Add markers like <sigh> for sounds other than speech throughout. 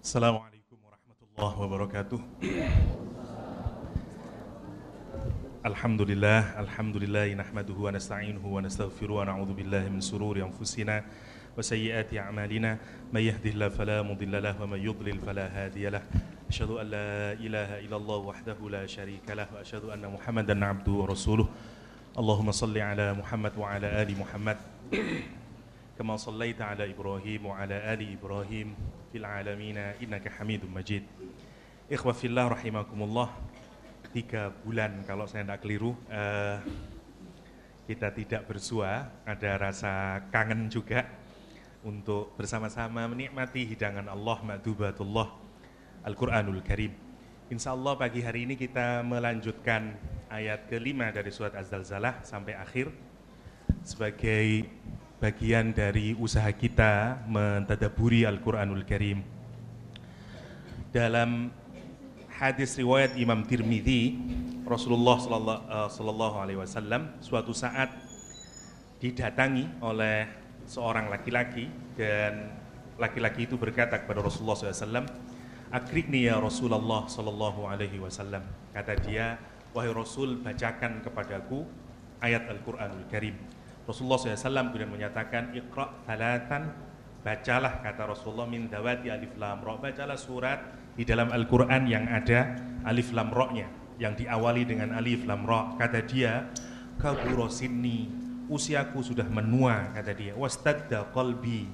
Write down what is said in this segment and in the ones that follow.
السلام عليكم ورحمة الله وبركاته. الحمد لله الحمد لله نحمده ونستعينه ونستغفره ونعوذ بالله من سرور أنفسنا وسيئات أعمالنا. من يهده الله فلا مضل له ومن يضلل فلا هادي له. أشهد أن لا إله إلا الله وحده لا شريك له وأشهد أن محمدا عبده ورسوله. اللهم صل على محمد وعلى آل محمد. كما صليت على إبراهيم وعلى آل إبراهيم في العالمين إنك حميد مجيد إخوة في الله رحمكم الله tiga bulan kalau saya tidak keliru uh, kita tidak bersua ada rasa kangen juga untuk bersama-sama menikmati hidangan Allah Ma'dubatullah Al-Quranul Karim Insya Allah pagi hari ini kita melanjutkan ayat kelima dari surat Az-Zalzalah sampai akhir sebagai bagian dari usaha kita mentadaburi Al-Quranul Karim. Dalam hadis riwayat Imam Tirmidzi, Rasulullah Sallallahu Alaihi Wasallam suatu saat didatangi oleh seorang laki-laki dan laki-laki itu berkata kepada Rasulullah SAW, Akrikni ya Rasulullah Sallallahu Alaihi Wasallam. Kata dia, wahai Rasul bacakan kepadaku ayat Al-Quranul Karim. Rasulullah SAW kemudian menyatakan Iqra' thalatan Bacalah kata Rasulullah min dawati alif lam ra. Bacalah surat di dalam Al-Quran yang ada alif lam ra-nya Yang diawali dengan alif lam ra. Kata dia Kaburo sinni Usiaku sudah menua kata dia. Wastadda qalbi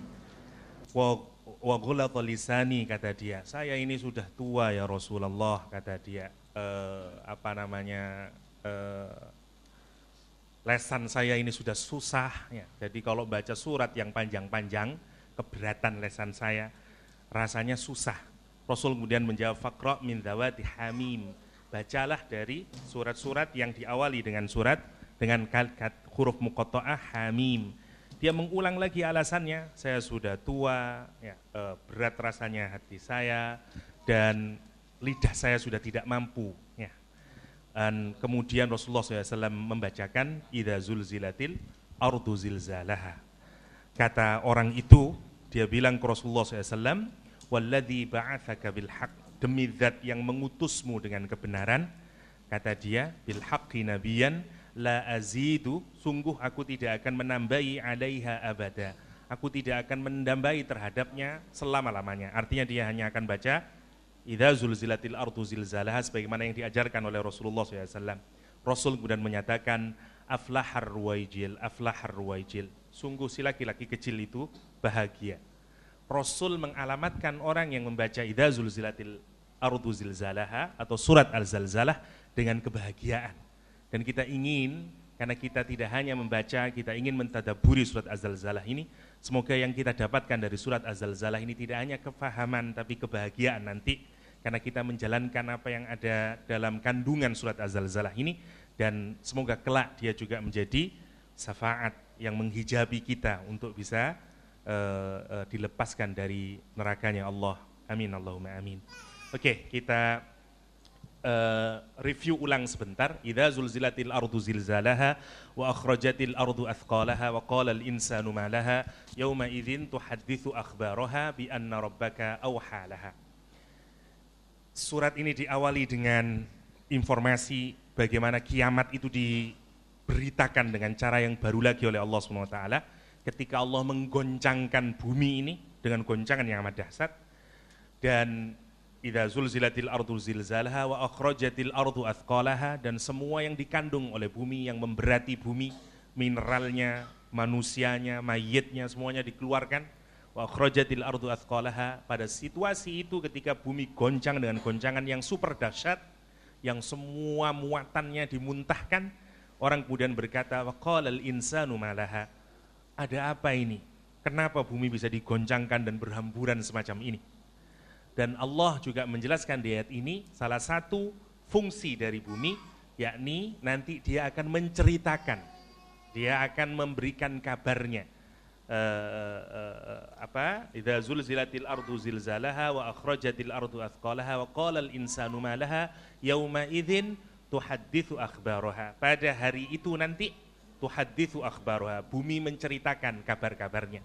Wa, wa lisani kata dia. Saya ini sudah tua ya Rasulullah kata dia. Uh, Apa namanya uh, lesan saya ini sudah susah ya. Jadi kalau baca surat yang panjang-panjang, keberatan lesan saya, rasanya susah. Rasul kemudian menjawab fakra min dawati hamim. Bacalah dari surat-surat yang diawali dengan surat dengan kalimat huruf muqatta'ah hamim. Dia mengulang lagi alasannya, saya sudah tua, ya, e, berat rasanya hati saya dan lidah saya sudah tidak mampu dan kemudian Rasulullah SAW membacakan Ida zulzilatil ardu zilzalaha. Kata orang itu, dia bilang ke Rasulullah SAW, Walladhi ba'athaka bilhaq, demi zat yang mengutusmu dengan kebenaran, kata dia, bilhaqi nabiyan, la azidu, sungguh aku tidak akan menambahi alaiha abada. Aku tidak akan menambahi terhadapnya selama-lamanya. Artinya dia hanya akan baca Idza zulzilatil ardu zilzalaha sebagaimana yang diajarkan oleh Rasulullah SAW. Rasul kemudian menyatakan aflahar ruwaijil, aflahar ruwaijil. Sungguh si laki-laki kecil itu bahagia. Rasul mengalamatkan orang yang membaca idza zulzilatil ardu zilzalaha atau surat al-zalzalah dengan kebahagiaan. Dan kita ingin karena kita tidak hanya membaca, kita ingin mentadaburi surat Az-Zalzalah ini. Semoga yang kita dapatkan dari surat Az-Zalzalah ini tidak hanya kefahaman tapi kebahagiaan nanti karena kita menjalankan apa yang ada dalam kandungan surat Az-Zalzalah ini dan semoga kelak dia juga menjadi syafaat yang menghijabi kita untuk bisa uh, uh, dilepaskan dari nerakanya Allah. Amin Allahumma amin. Oke, kita uh, review ulang sebentar. Idza zulzilatil ardu zilzalaha wa akhrajatil ardu athqalaha wa qala al insanu ma laha yauma idzin tuhadditsu akhbaraha bi anna rabbaka awha laha surat ini diawali dengan informasi bagaimana kiamat itu diberitakan dengan cara yang baru lagi oleh Allah SWT ketika Allah menggoncangkan bumi ini dengan goncangan yang amat dahsyat dan idza zulzilatil ardu zilzalaha wa akhrajatil ardu athqalaha dan semua yang dikandung oleh bumi yang memberati bumi mineralnya manusianya mayitnya semuanya dikeluarkan wa akhrajatil ardu athqalaha. Pada situasi itu ketika bumi goncang dengan goncangan yang super dahsyat yang semua muatannya dimuntahkan orang kemudian berkata wa qalal insanu malaha ada apa ini? Kenapa bumi bisa digoncangkan dan berhamburan semacam ini? Dan Allah juga menjelaskan di ayat ini salah satu fungsi dari bumi yakni nanti dia akan menceritakan dia akan memberikan kabarnya uh, uh, apa? Idza zulzilatil ardu zilzalaha wa akhrajatil ardu athqalaha wa qala al insanu ma laha yauma idzin tuhadditsu akhbaraha pada hari itu nanti tuhadditsu akhbaraha bumi menceritakan kabar-kabarnya.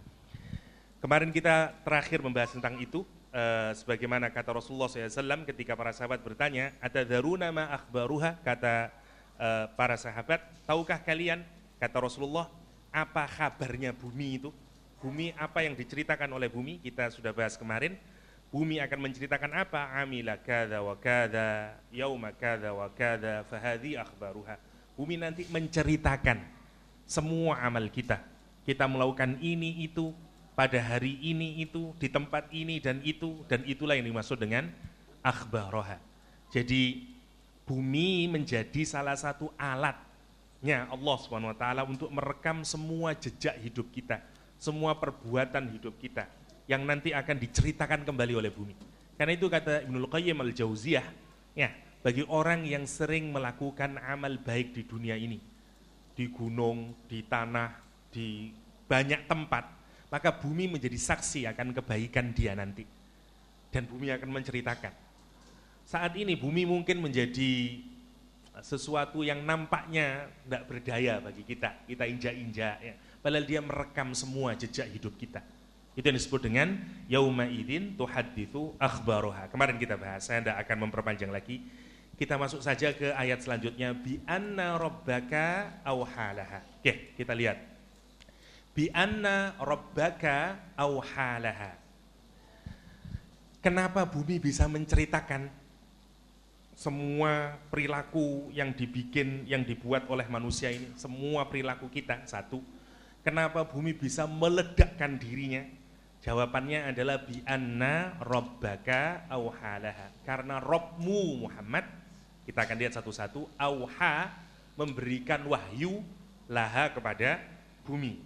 Kemarin kita terakhir membahas tentang itu uh, sebagaimana kata Rasulullah SAW ketika para sahabat bertanya, ada daruna ma akhbaruha? Kata uh, para sahabat, tahukah kalian? Kata Rasulullah apa kabarnya bumi itu? Bumi apa yang diceritakan oleh bumi? Kita sudah bahas kemarin. Bumi akan menceritakan apa? Amila kada wa kada, yauma kada wa kada, fahadi akhbaruha. Bumi nanti menceritakan semua amal kita. Kita melakukan ini itu, pada hari ini itu, di tempat ini dan itu, dan itulah yang dimaksud dengan akhbaroha. Jadi bumi menjadi salah satu alatnya Allah SWT untuk merekam semua jejak hidup kita, semua perbuatan hidup kita yang nanti akan diceritakan kembali oleh bumi. Karena itu kata Ibnul Qayyim al-Jauziyah, ya, bagi orang yang sering melakukan amal baik di dunia ini, di gunung, di tanah, di banyak tempat, maka bumi menjadi saksi akan kebaikan dia nanti. Dan bumi akan menceritakan. Saat ini bumi mungkin menjadi sesuatu yang nampaknya tidak berdaya bagi kita, kita injak-injak ya. Padahal dia merekam semua jejak hidup kita. Itu yang disebut dengan yauma idin tuhadithu akhbaroha. Kemarin kita bahas, saya tidak akan memperpanjang lagi. Kita masuk saja ke ayat selanjutnya bi anna rabbaka awhalaha. Oke, kita lihat bi anna rabbaka auhalaha. Kenapa bumi bisa menceritakan semua perilaku yang dibikin, yang dibuat oleh manusia ini, semua perilaku kita, satu. Kenapa bumi bisa meledakkan dirinya? Jawabannya adalah bi anna rabbaka. Karena Robmu Muhammad, kita akan lihat satu-satu, auha memberikan wahyu laha kepada bumi.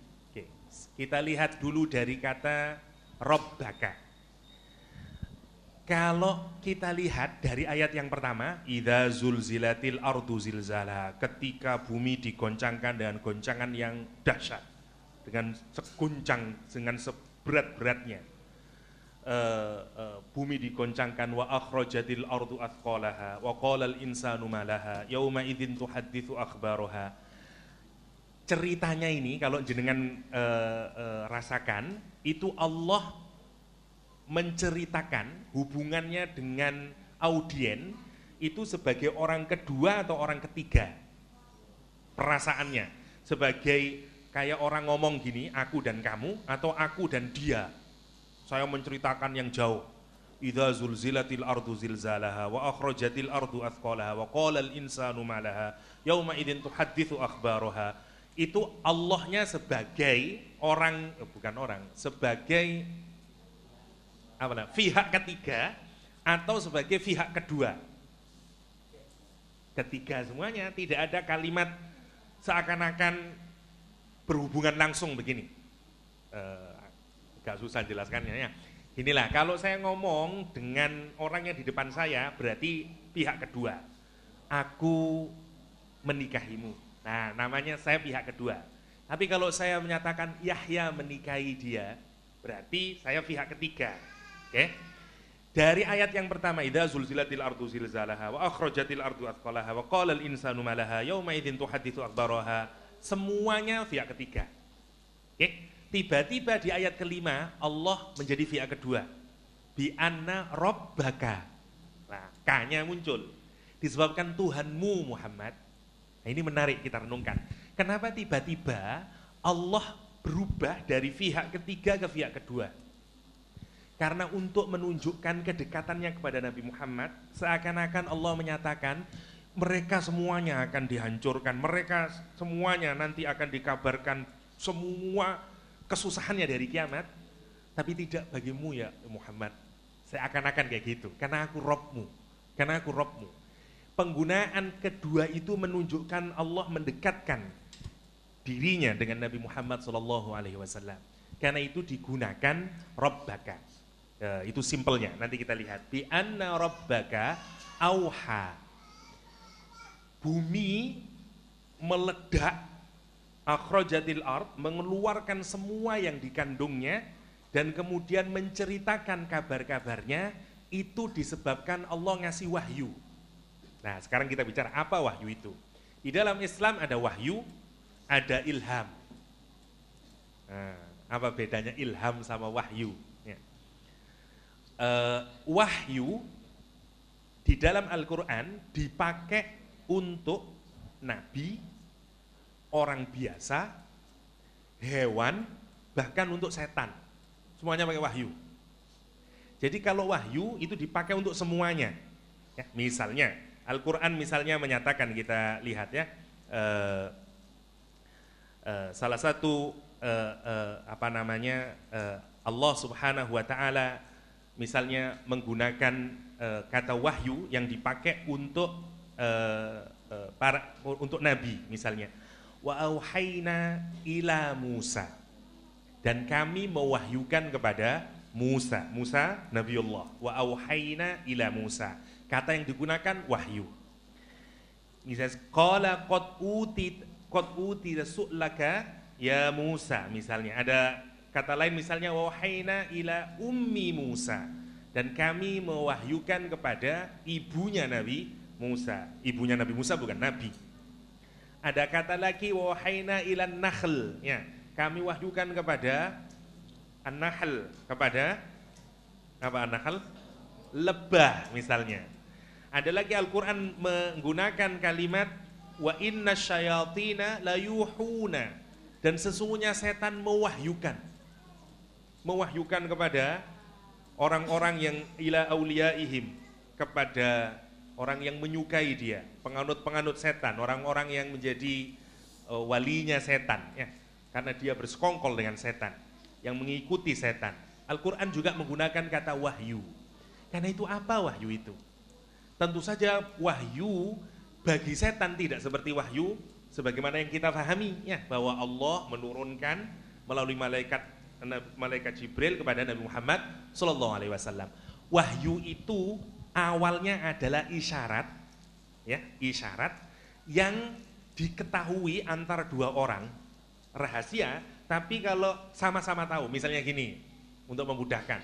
Kita lihat dulu dari kata Robbaka. Kalau kita lihat dari ayat yang pertama, Ida zulzilatil ardu zilzala, ketika bumi digoncangkan dengan goncangan yang dahsyat, dengan seguncang, dengan seberat-beratnya. Uh, uh, bumi digoncangkan wa akhrajatil ardu athqalaha wa qala al insanu malaha yauma idzin tuhadditsu akhbaraha ceritanya ini kalau jenengan uh, uh, rasakan itu Allah menceritakan hubungannya dengan audien itu sebagai orang kedua atau orang ketiga perasaannya. Sebagai kayak orang ngomong gini aku dan kamu atau aku dan dia. Saya menceritakan yang jauh. Idza zulzilatil ardu zilzalaha wa akhrajatil ardu athqalaha wa qala al insanu ma laha yauma idzin tuhadditsu akhbaraha itu Allahnya sebagai orang eh, bukan orang sebagai apa pihak ketiga atau sebagai pihak kedua? Ketiga semuanya tidak ada kalimat seakan-akan berhubungan langsung begini. Eh, agak susah jelaskannya ya. Inilah kalau saya ngomong dengan orang yang di depan saya berarti pihak kedua. Aku menikahimu. Nah, namanya saya pihak kedua. Tapi kalau saya menyatakan Yahya menikahi dia, berarti saya pihak ketiga. Oke? Dari ayat yang pertama, idza zulzilatil ardu zilzalaha wa akhrajatil ardu athqalaha wa qala al insanu malaha yauma idzin tuhadditsu akhbaraha. Semuanya pihak ketiga. Oke? Tiba-tiba di ayat kelima Allah menjadi pihak kedua. Bi anna rabbaka. Nah, K-nya muncul. Disebabkan Tuhanmu Muhammad Nah, ini menarik kita renungkan. Kenapa tiba-tiba Allah berubah dari pihak ketiga ke pihak kedua? Karena untuk menunjukkan kedekatannya kepada Nabi Muhammad, seakan-akan Allah menyatakan mereka semuanya akan dihancurkan, mereka semuanya nanti akan dikabarkan semua kesusahannya dari kiamat, tapi tidak bagimu ya Muhammad. Seakan-akan kayak gitu, karena aku Robmu, karena aku Robmu penggunaan kedua itu menunjukkan Allah mendekatkan dirinya dengan Nabi Muhammad Wasallam. Karena itu digunakan Rabbaka. E, itu simpelnya. Nanti kita lihat. Bi anna Rabbaka auha. Bumi meledak akhrajatil ard mengeluarkan semua yang dikandungnya dan kemudian menceritakan kabar-kabarnya itu disebabkan Allah ngasih wahyu Nah, sekarang kita bicara apa wahyu itu. Di dalam Islam ada wahyu, ada ilham. Nah, apa bedanya ilham sama wahyu? Uh, wahyu di dalam Al-Quran dipakai untuk nabi, orang biasa, hewan, bahkan untuk setan. Semuanya pakai wahyu. Jadi kalau wahyu itu dipakai untuk semuanya. Ya, misalnya Al-Quran misalnya menyatakan kita lihat ya uh, uh, salah satu uh, uh, apa namanya uh, Allah Subhanahu Wa Taala misalnya menggunakan uh, kata wahyu yang dipakai untuk uh, uh, para untuk nabi misalnya. Wa auhayna ila Musa. Dan kami mewahyukan kepada Musa. Musa Nabiullah. Wa auhayna ila Musa. Kata yang digunakan wahyu. Misalnya qala qad utit qad utida su'laka ya Musa misalnya. Ada kata lain misalnya wahayna ila ummi Musa. Dan kami mewahyukan kepada ibunya Nabi Musa. Ibunya Nabi Musa bukan Nabi. Ada kata lagi wahayna ila nakhl ya kami wahyukan kepada an-nahl kepada apa an-nahl? Lebah misalnya. Ada lagi Al-Quran menggunakan kalimat wa inna syayatina layuhuna dan sesungguhnya setan mewahyukan mewahyukan kepada orang-orang yang ila auliyaihim kepada orang yang menyukai dia penganut-penganut setan orang-orang yang menjadi uh, walinya setan ya. Karena dia bersekongkol dengan setan yang mengikuti setan. Al-Quran juga menggunakan kata wahyu. Karena itu apa wahyu itu? Tentu saja wahyu bagi setan tidak seperti wahyu sebagaimana yang kita pahami ya. Bahwa Allah menurunkan melalui malaikat malaikat Jibril kepada Nabi Muhammad Sallallahu Alaihi Wasallam. Wahyu itu awalnya adalah isyarat, ya isyarat yang diketahui antara dua orang rahasia, tapi kalau sama-sama tahu, misalnya gini, untuk memudahkan,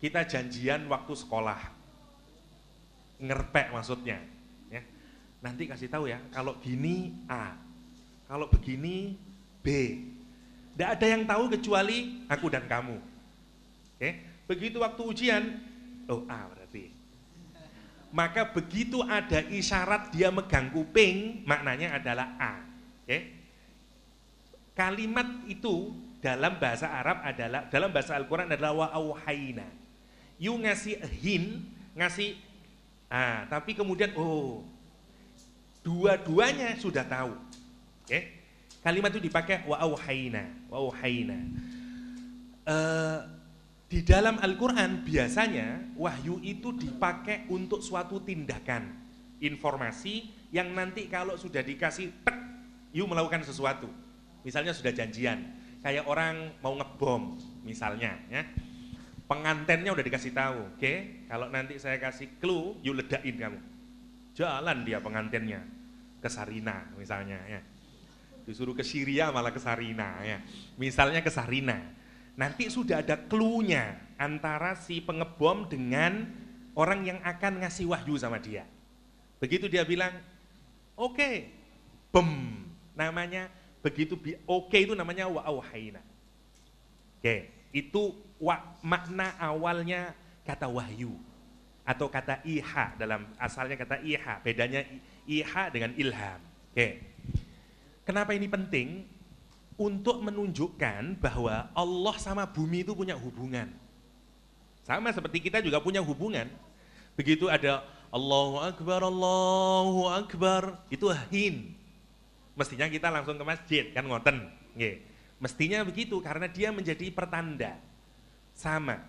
kita janjian waktu sekolah, ngerpek maksudnya, nanti kasih tahu ya, kalau gini A, kalau begini B. Tidak ada yang tahu kecuali aku dan kamu. Oke, begitu waktu ujian, oh A berarti. Maka begitu ada isyarat dia megang kuping, maknanya adalah A. Oke. Kalimat itu dalam bahasa Arab adalah dalam bahasa Al-Qur'an adalah wa auhayna. You ngasih hin, ngasih ah, tapi kemudian oh Dua-duanya sudah tahu. Oke. Kalimat itu dipakai wa auhayna, wa auhayna. Uh, di dalam Al-Qur'an biasanya wahyu itu dipakai untuk suatu tindakan, informasi yang nanti kalau sudah dikasih tek, yuk melakukan sesuatu. Misalnya sudah janjian, kayak orang mau ngebom misalnya ya. Pengantennya udah dikasih tahu, oke? Okay? Kalau nanti saya kasih clue, yuk ledakin kamu Jalan dia pengantinnya ke Sarina misalnya ya. Disuruh ke Syria malah ke Sarina ya. Misalnya ke Sarina. Nanti sudah ada clue-nya antara si pengebom dengan orang yang akan ngasih wahyu sama dia. Begitu dia bilang, oke, okay. bem, namanya begitu oke okay itu namanya wa Oke, okay. itu wa, makna awalnya kata wahyu atau kata iha dalam asalnya kata iha, bedanya iha dengan ilham. Oke. Kenapa ini penting? Untuk menunjukkan bahwa Allah sama bumi itu punya hubungan. Sama seperti kita juga punya hubungan. Begitu ada Allahu Akbar, Allahu Akbar, itu hin. Mestinya kita langsung ke masjid, kan ngoten. Oke. Mestinya begitu karena dia menjadi pertanda. Sama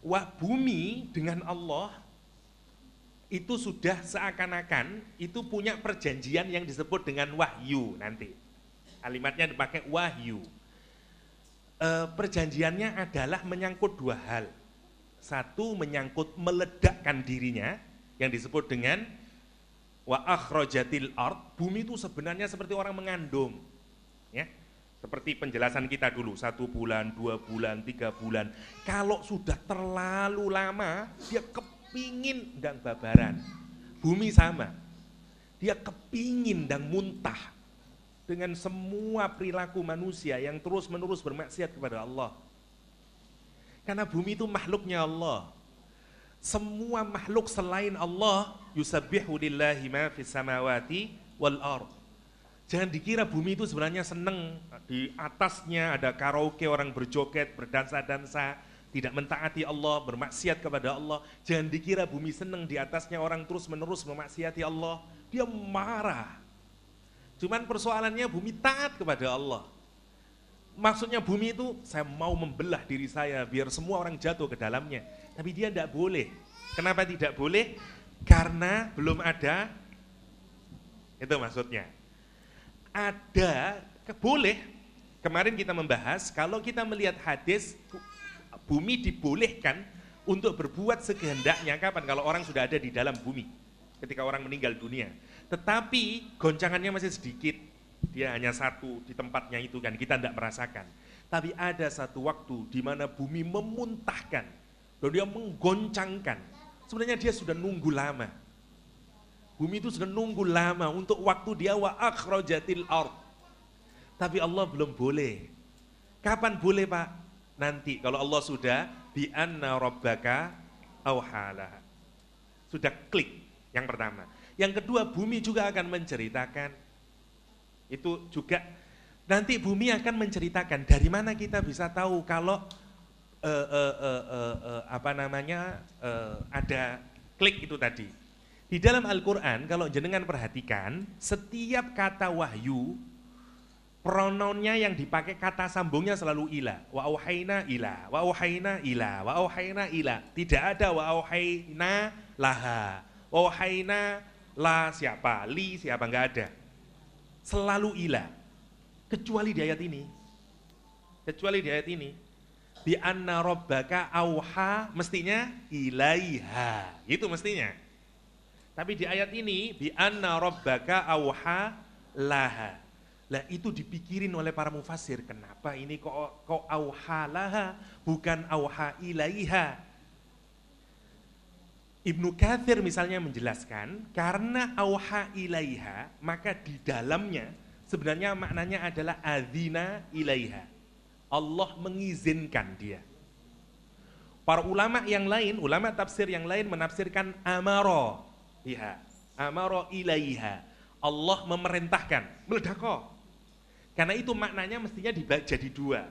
wah bumi dengan Allah itu sudah seakan-akan itu punya perjanjian yang disebut dengan wahyu nanti. Kalimatnya dipakai wahyu. E, perjanjiannya adalah menyangkut dua hal. Satu menyangkut meledakkan dirinya yang disebut dengan wa akhrajatil ard. Bumi itu sebenarnya seperti orang mengandung. Ya. Seperti penjelasan kita dulu, satu bulan, dua bulan, tiga bulan. Kalau sudah terlalu lama, dia kepingin dan babaran. Bumi sama. Dia kepingin dan muntah dengan semua perilaku manusia yang terus-menerus bermaksiat kepada Allah. Karena bumi itu makhluknya Allah. Semua makhluk selain Allah yusabbihu lillahi ma fis samawati wal ard. Jangan dikira bumi itu sebenarnya seneng di atasnya ada karaoke orang berjoget, berdansa-dansa, tidak mentaati Allah, bermaksiat kepada Allah. Jangan dikira bumi seneng di atasnya orang terus-menerus memaksiati Allah. Dia marah. Cuman persoalannya bumi taat kepada Allah. Maksudnya bumi itu saya mau membelah diri saya biar semua orang jatuh ke dalamnya. Tapi dia tidak boleh. Kenapa tidak boleh? Karena belum ada, itu maksudnya. Ada, boleh, kemarin kita membahas, kalau kita melihat hadis, bumi dibolehkan untuk berbuat sekehendaknya, kapan? Kalau orang sudah ada di dalam bumi, ketika orang meninggal dunia. Tetapi goncangannya masih sedikit, dia hanya satu di tempatnya itu kan, kita tidak merasakan. Tapi ada satu waktu di mana bumi memuntahkan, dan dia menggoncangkan. Sebenarnya dia sudah nunggu lama. Bumi itu sudah nunggu lama untuk waktu dia wa akhrajatil ard. Tapi Allah belum boleh. Kapan boleh Pak? Nanti kalau Allah sudah bi anna rabbaka auhala. Sudah klik yang pertama. Yang kedua bumi juga akan menceritakan itu juga nanti bumi akan menceritakan dari mana kita bisa tahu kalau uh, uh, uh, uh, uh, apa namanya uh, ada klik itu tadi. Di dalam Al-Quran, kalau jenengan perhatikan, setiap kata wahyu, pronounnya yang dipakai kata sambungnya selalu ila. Wa auhayna ila, wa auhayna ila, wa auhayna ila. Tidak ada wa auhayna laha, wa auhayna la siapa, li siapa, enggak ada. Selalu ila. Kecuali di ayat ini. Kecuali di ayat ini bi anna rabbaka auha mestinya ilaiha. Itu mestinya. Tapi di ayat ini bi anna rabbaka auha laha. Lah itu dipikirin oleh para mufasir, kenapa ini kok kok auha laha bukan auha ilaiha? Ibnu Kathir misalnya menjelaskan, karena auha ilaiha, maka di dalamnya sebenarnya maknanya adalah azina ilaiha Allah mengizinkan dia. Para ulama yang lain, ulama tafsir yang lain menafsirkan amaro iha, amaro ilaiha. Allah memerintahkan, meledako. Karena itu maknanya mestinya jadi dua.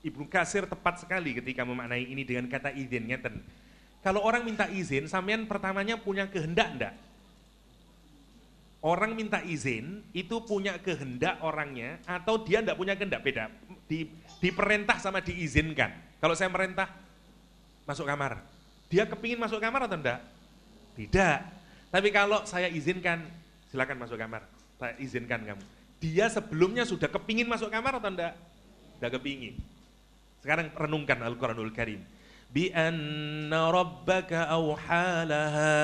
Ibnu Kasir tepat sekali ketika memaknai ini dengan kata izin ngeten. Kalau orang minta izin, sampean pertamanya punya kehendak enggak? Orang minta izin itu punya kehendak orangnya atau dia enggak punya kehendak beda di, diperintah sama diizinkan. Kalau saya merintah masuk kamar, dia kepingin masuk kamar atau enggak? Tidak. Tapi kalau saya izinkan, silakan masuk kamar. Saya izinkan kamu. Dia sebelumnya sudah kepingin masuk kamar atau enggak? Enggak kepingin. Sekarang renungkan Al-Quranul Karim. Bi anna rabbaka awhalaha.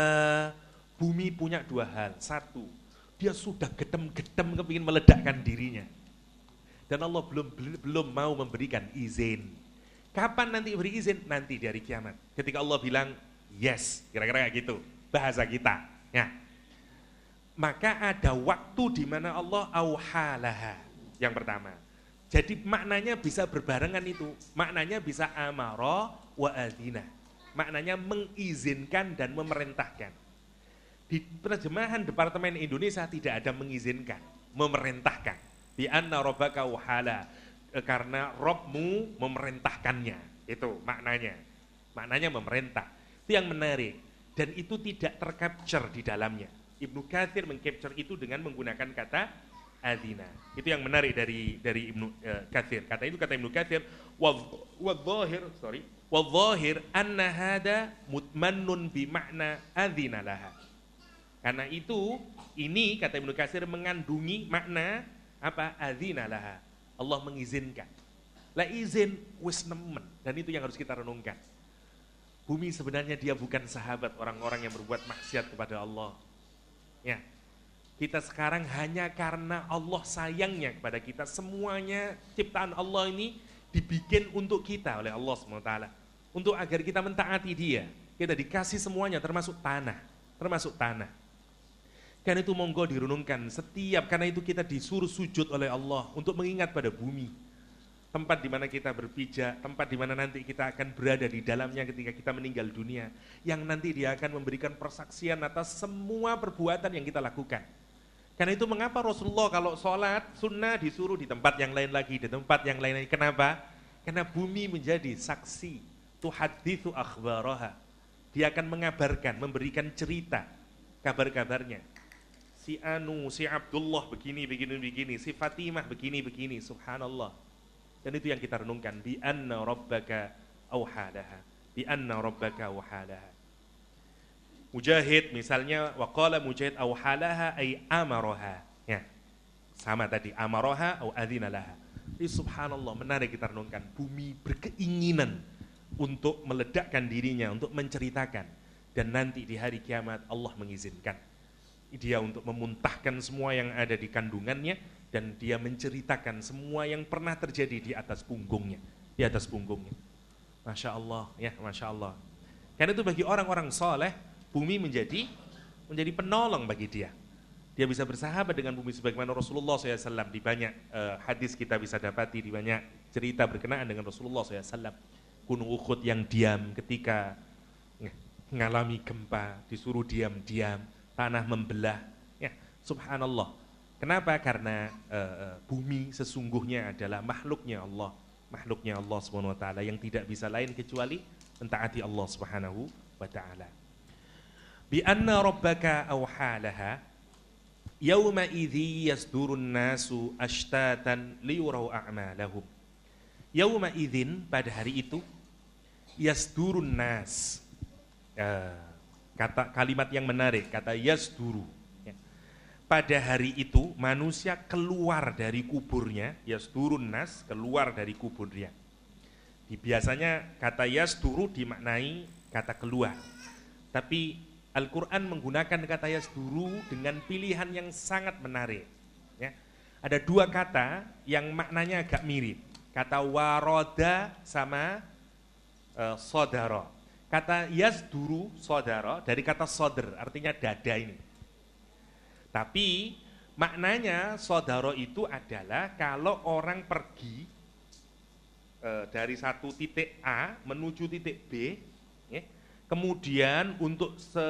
Bumi punya dua hal. Satu, dia sudah gedem-gedem kepingin meledakkan dirinya dan Allah belum belum mau memberikan izin. Kapan nanti beri izin? Nanti di hari kiamat. Ketika Allah bilang yes, kira-kira kayak gitu bahasa kita. Ya. Maka ada waktu di mana Allah auhalaha. Yang pertama. Jadi maknanya bisa berbarengan itu. Maknanya bisa amaro wa adina. Maknanya mengizinkan dan memerintahkan. Di terjemahan Departemen Indonesia tidak ada mengizinkan, memerintahkan Bi anna rabbaka wahala. E, karena Robmu memerintahkannya. Itu maknanya. Maknanya memerintah. Itu yang menarik. Dan itu tidak tercapture di dalamnya. Ibnu Kathir mengcapture itu dengan menggunakan kata adina. Itu yang menarik dari dari Ibnu uh, Kathir. Kata itu kata Ibnu Kathir wadh-dhahir sorry wadh-dhahir anna hada mutmannun bi makna adina. Karena itu ini kata Ibnu Kathir mengandungi makna apa adzina laha Allah mengizinkan lah izin wis nemen dan itu yang harus kita renungkan bumi sebenarnya dia bukan sahabat orang-orang yang berbuat maksiat kepada Allah ya. Kita sekarang hanya karena Allah sayangnya kepada kita. Semuanya ciptaan Allah ini dibikin untuk kita oleh Allah SWT untuk agar kita mentaati dia. Kita dikasih semuanya termasuk tanah. Termasuk tanah. Karena itu monggo dirunungkan setiap, karena itu kita disuruh sujud oleh Allah untuk mengingat pada bumi. Tempat di mana kita berpijak, tempat di mana nanti kita akan berada di dalamnya ketika kita meninggal dunia, yang nanti dia akan memberikan persaksian atas semua perbuatan yang kita lakukan. Karena itu mengapa Rasulullah kalau sholat sunnah disuruh di tempat yang lain lagi, di tempat yang lain lagi. Kenapa? Karena bumi menjadi saksi. Tuhadithu akhbaraha. Dia akan mengabarkan, memberikan cerita, kabar-kabarnya. Si Anu, si Abdullah begini, begini, begini. Si Fatimah begini, begini. Subhanallah dan itu yang kita renungkan bi anna rabbaka auhadaha. Bi anna rabbaka auhadaha. Mujahid misalnya waqala mujahid auhalaha ay amaroha. Ya. Sama tadi amaroha au adzina Ini subhanallah menarik kita renungkan. Bumi berkeinginan untuk meledakkan dirinya, untuk menceritakan. Dan nanti di hari kiamat Allah mengizinkan. Dia untuk memuntahkan semua yang ada di kandungannya dan dia menceritakan semua yang pernah terjadi di atas punggungnya, di atas punggungnya. Masya Allah, ya Masya Allah. Karena itu bagi orang-orang soleh, bumi menjadi menjadi penolong bagi dia. Dia bisa bersahabat dengan bumi sebagaimana Rasulullah SAW di banyak uh, hadis kita bisa dapati di banyak cerita berkenaan dengan Rasulullah SAW. Gunung Uhud yang diam ketika mengalami gempa, disuruh diam-diam, tanah membelah. Ya, subhanallah Kenapa? Karena uh, bumi sesungguhnya adalah makhluknya Allah, makhluknya Allah Subhanahu wa taala yang tidak bisa lain kecuali mentaati Allah Subhanahu wa taala. Bi anna rabbaka awhalaha yauma idzi yasdurun nasu ashtatan liyurau a'malahum. Yauma idzin pada hari itu yasdurun nas. Uh, kata kalimat yang menarik kata yasduru pada hari itu manusia keluar dari kuburnya, turun nas, keluar dari kuburnya. Biasanya kata yasduru dimaknai kata keluar. Tapi Al-Quran menggunakan kata yasduru dengan pilihan yang sangat menarik. Ya. Ada dua kata yang maknanya agak mirip. Kata waroda sama uh, sodaro. Kata yasduru sodaro dari kata soder artinya dada ini. Tapi maknanya saudara itu adalah kalau orang pergi e, dari satu titik A menuju titik B, ya, kemudian untuk se,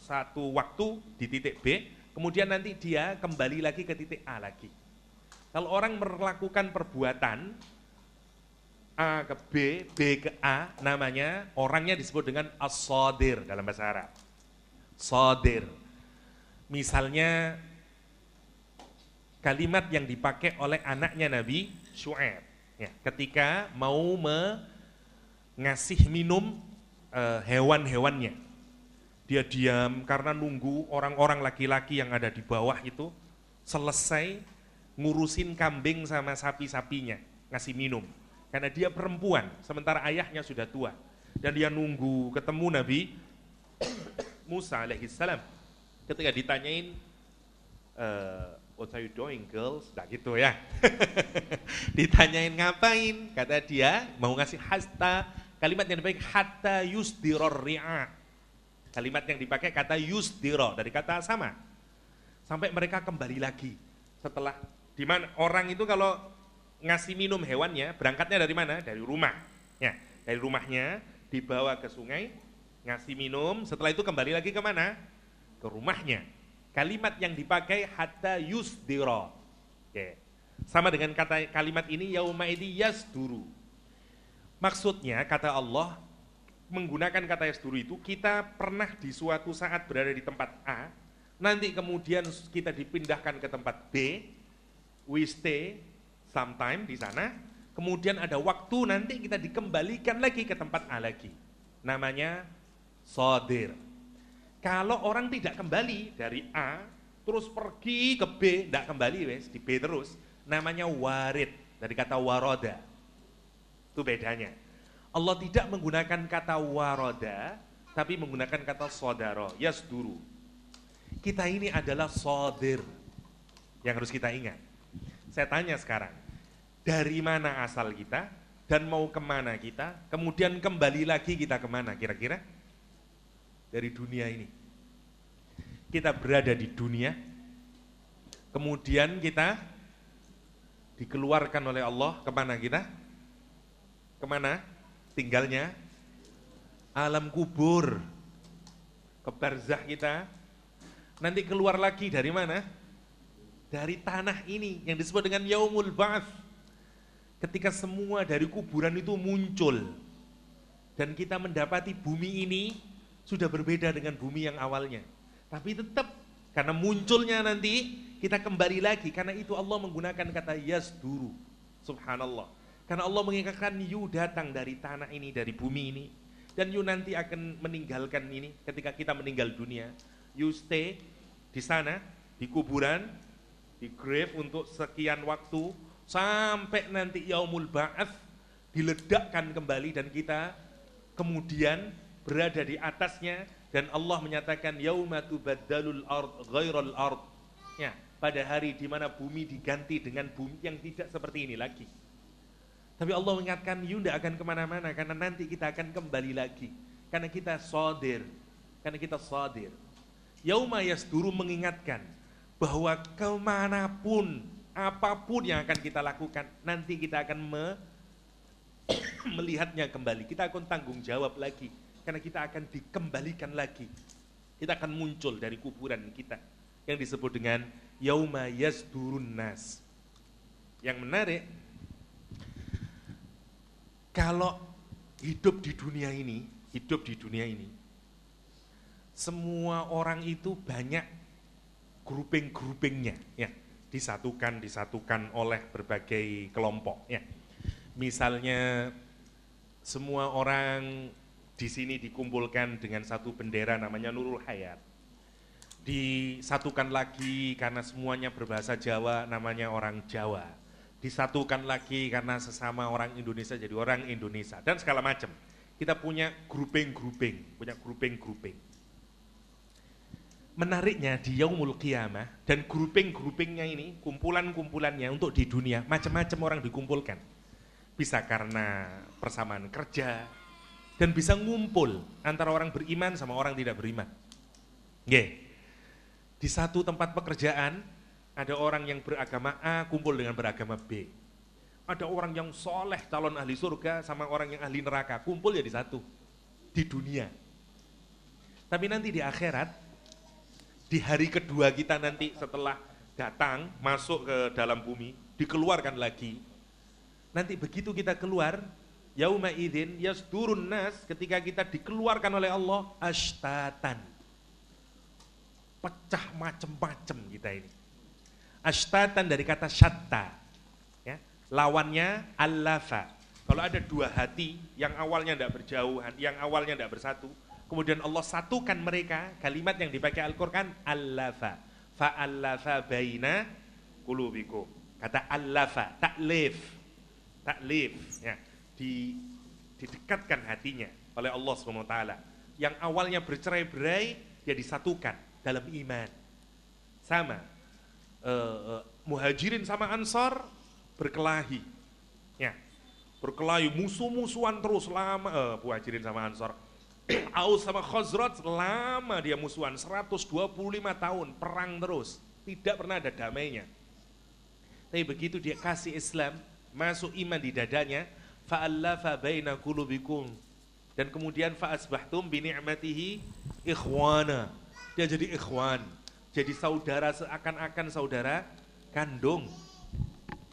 satu waktu di titik B, kemudian nanti dia kembali lagi ke titik A lagi. Kalau orang melakukan perbuatan A ke B, B ke A, namanya orangnya disebut dengan as dalam bahasa Arab. Sodir. Misalnya kalimat yang dipakai oleh anaknya Nabi Shu'aib ya, ketika mau mengasih minum uh, hewan-hewannya. Dia diam karena nunggu orang-orang laki-laki yang ada di bawah itu selesai ngurusin kambing sama sapi-sapinya, ngasih minum. Karena dia perempuan, sementara ayahnya sudah tua. Dan dia nunggu ketemu Nabi <coughs> Musa alaihissalam ketika ditanyain uh, what are you doing girls? Nah gitu ya. <laughs> Ditanyain ngapain? Kata dia mau ngasih hasta kalimat yang dipakai hatta yusdiror ri'a. Kalimat yang dipakai kata yusdiro. Dari kata sama. Sampai mereka kembali lagi. Setelah di mana orang itu kalau ngasih minum hewannya berangkatnya dari mana? Dari rumah. Ya dari rumahnya dibawa ke sungai ngasih minum. Setelah itu kembali lagi ke mana ke rumahnya. Kalimat yang dipakai hatta yusdira. Oke. Sama dengan kata kalimat ini yauma idi yasduru. Maksudnya kata Allah menggunakan kata yasduru itu kita pernah di suatu saat berada di tempat A, nanti kemudian kita dipindahkan ke tempat B, we stay sometime di sana, kemudian ada waktu nanti kita dikembalikan lagi ke tempat A lagi. Namanya sodir. Kalau orang tidak kembali dari A, terus pergi ke B, tidak kembali wes, di B terus, namanya warid, dari kata waroda. Itu bedanya. Allah tidak menggunakan kata waroda, tapi menggunakan kata sodaro, yasduru. Kita ini adalah sodir, yang harus kita ingat. Saya tanya sekarang, dari mana asal kita, dan mau ke mana kita, kemudian kembali lagi kita ke mana kira-kira? Dari dunia ini. Kita berada di dunia, kemudian kita dikeluarkan oleh Allah ke mana kita? Ke mana? Tinggalnya alam kubur, ke barzah kita. Nanti keluar lagi dari mana? Dari tanah ini yang disebut dengan yaumul ba'ats. Ketika semua dari kuburan itu muncul dan kita mendapati bumi ini sudah berbeda dengan bumi yang awalnya. Tapi tetap karena munculnya nanti kita kembali lagi karena itu Allah menggunakan kata yasduru. Subhanallah. Karena Allah mengingatkan you datang dari tanah ini, dari bumi ini. Dan you nanti akan meninggalkan ini ketika kita meninggal dunia. You stay di sana, di kuburan, di grave untuk sekian waktu sampai nanti yaumul ba'ats diledakkan kembali dan kita kemudian berada di atasnya dan Allah menyatakan yauma tubaddalul ard ghairal ard. Ya pada hari di mana bumi diganti dengan bumi yang tidak seperti ini lagi. Tapi Allah mengingatkan you tidak akan ke mana-mana karena nanti kita akan kembali lagi. Karena kita sodir karena kita sodir yauma yasduru mengingatkan bahwa ke mana pun apa pun yang akan kita lakukan, nanti kita akan me <coughs> melihatnya kembali. Kita akan tanggung jawab lagi, karena kita akan dikembalikan lagi. Kita akan muncul dari kuburan kita, yang disebut dengan yauma yasdurun nas. Yang menarik, kalau hidup di dunia ini, hidup di dunia ini, semua orang itu banyak grouping-groupingnya, ya disatukan disatukan oleh berbagai kelompok ya. Misalnya semua orang di sini dikumpulkan dengan satu bendera namanya Nurul Hayat. Disatukan lagi karena semuanya berbahasa Jawa namanya orang Jawa. Disatukan lagi karena sesama orang Indonesia jadi orang Indonesia dan segala macam. Kita punya grouping-grouping, punya grouping-grouping menariknya di yaumul qiyamah dan grouping-groupingnya ini, kumpulan-kumpulannya untuk di dunia, macam-macam orang dikumpulkan. Bisa karena persamaan kerja, dan bisa ngumpul antara orang beriman sama orang tidak beriman. Nggih. Di satu tempat pekerjaan, ada orang yang beragama A kumpul dengan beragama B. Ada orang yang soleh calon ahli surga sama orang yang ahli neraka, kumpul ya di satu. Di dunia. Tapi nanti di akhirat, di hari kedua kita nanti setelah datang masuk ke dalam bumi dikeluarkan lagi nanti begitu kita keluar yauma idzin yasdurun nas ketika kita dikeluarkan oleh Allah ashtatan pecah macem-macem kita ini ashtatan dari kata syatta ya lawannya allafa kalau ada dua hati yang awalnya tidak berjauhan yang awalnya tidak bersatu Kemudian Allah satukan mereka, kalimat yang dipakai Al-Quran, Allafa. Fa'allafa baina kulubikum. Kata Allafa, taklif. Taklif. Ya, di, didekatkan hatinya oleh Allah SWT. Yang awalnya bercerai-berai, dia disatukan dalam iman. Sama. Uh, uh, muhajirin sama ansar berkelahi. Ya, berkelahi musuh-musuhan terus lama. Uh, muhajirin sama ansar <clears throat> Aus sama Khazraj lama dia musuhan, 125 tahun, perang terus. Tidak pernah ada damainya. Tapi begitu dia kasih Islam, masuk iman di dadanya, fa'allafa baina qulubikum. Dan kemudian fa'asbahtum bi ni'matihi ikhwana. Dia jadi ikhwan, jadi saudara seakan-akan saudara kandung.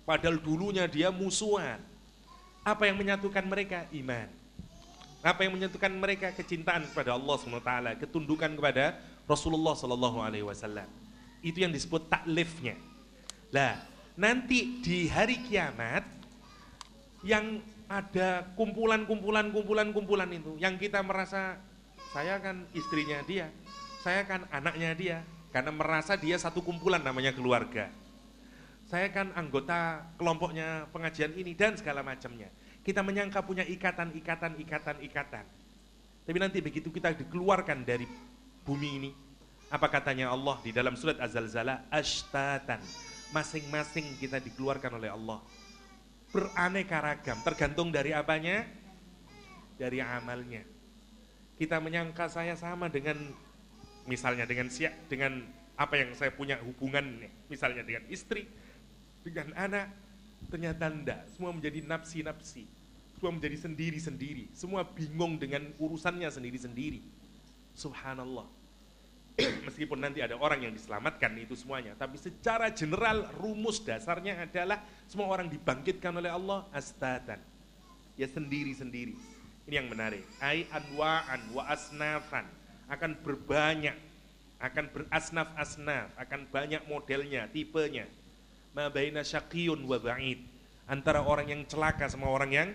Padahal dulunya dia musuhan. Apa yang menyatukan mereka? Iman. Apa yang menyentuhkan mereka kecintaan kepada Allah SWT, ketundukan kepada Rasulullah Sallallahu Alaihi Wasallam. Itu yang disebut taklifnya. Lah, nanti di hari kiamat yang ada kumpulan-kumpulan kumpulan-kumpulan itu yang kita merasa saya kan istrinya dia, saya kan anaknya dia karena merasa dia satu kumpulan namanya keluarga. Saya kan anggota kelompoknya pengajian ini dan segala macamnya. Kita menyangka punya ikatan, ikatan, ikatan, ikatan. Tapi nanti begitu kita dikeluarkan dari bumi ini, apa katanya Allah di dalam surat Az-Zalzalah? Ashtatan. Masing-masing kita dikeluarkan oleh Allah. Beraneka ragam, tergantung dari apanya? Dari amalnya. Kita menyangka saya sama dengan misalnya dengan siap dengan apa yang saya punya hubungan misalnya dengan istri, dengan anak, Ternyata enggak, semua menjadi nafsi-nafsi. Semua menjadi sendiri-sendiri. Semua bingung dengan urusannya sendiri-sendiri. Subhanallah. <coughs> Meskipun nanti ada orang yang diselamatkan itu semuanya, tapi secara general rumus dasarnya adalah semua orang dibangkitkan oleh Allah astatan. Ya sendiri-sendiri. Ini yang menarik. Ai anwa'an wa asnafan akan berbanyak, akan berasnaf-asnaf, akan banyak modelnya, tipenya. Ma baina syaqiyun wa ba'id. Antara orang yang celaka sama orang yang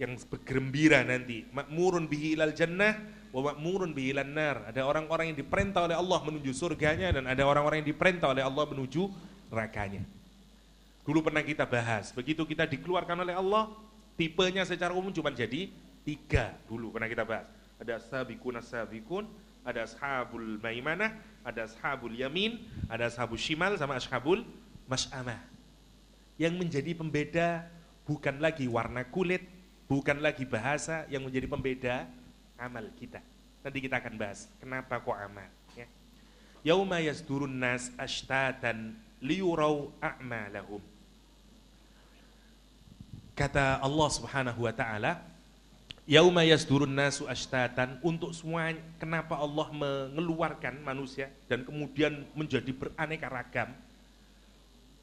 yang bergembira nanti. Makmurun bihi ilal jannah wa ma'murun. Ada orang-orang yang diperintah oleh Allah menuju surganya dan ada orang-orang yang diperintah oleh Allah menuju nerakanya. Dulu pernah kita bahas, begitu kita dikeluarkan oleh Allah, tipenya secara umum cuma jadi tiga dulu pernah kita bahas. Ada sabiqun sabiqun, ada ashabul maimanah, ada ashabul yamin, ada ashabul shimal sama ashabul mas'amah. Yang menjadi pembeda bukan lagi warna kulit, bukan lagi bahasa yang menjadi pembeda amal kita. Nanti kita akan bahas kenapa kok amal. Ya. Yauma yasdurun nas ashtatan liyurau a'malahum. Kata Allah Subhanahu wa taala, Yauma yasdurun nasu ashtatan untuk semua kenapa Allah mengeluarkan manusia dan kemudian menjadi beraneka ragam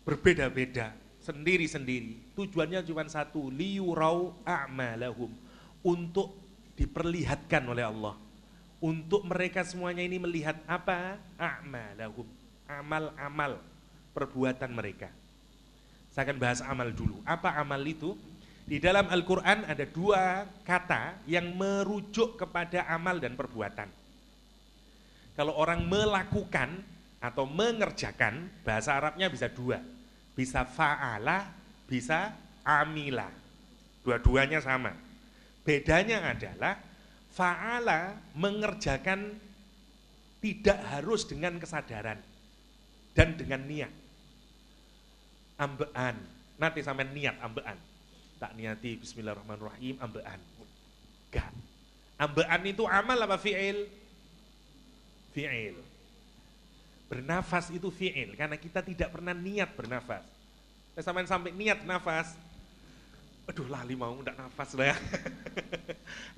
berbeda-beda sendiri-sendiri tujuannya cuma satu liyurau a'malahum untuk diperlihatkan oleh Allah. Untuk mereka semuanya ini melihat apa? A'malahum. Amal-amal perbuatan mereka. Saya akan bahas amal dulu. Apa amal itu? Di dalam Al-Quran ada dua kata yang merujuk kepada amal dan perbuatan. Kalau orang melakukan atau mengerjakan bahasa Arabnya bisa dua. Bisa fa'ala bisa amila dua-duanya sama Bedanya adalah fa'ala mengerjakan tidak harus dengan kesadaran dan dengan niat. Ambean, nanti sampai niat ambean. Tak niati bismillahirrahmanirrahim ambean. Enggak. Ambean itu amal apa fi'il? Fi'il. Bernafas itu fi'il karena kita tidak pernah niat bernafas. Sampai sampai niat nafas, aduh lali mau ndak nafas lah <laughs> ya.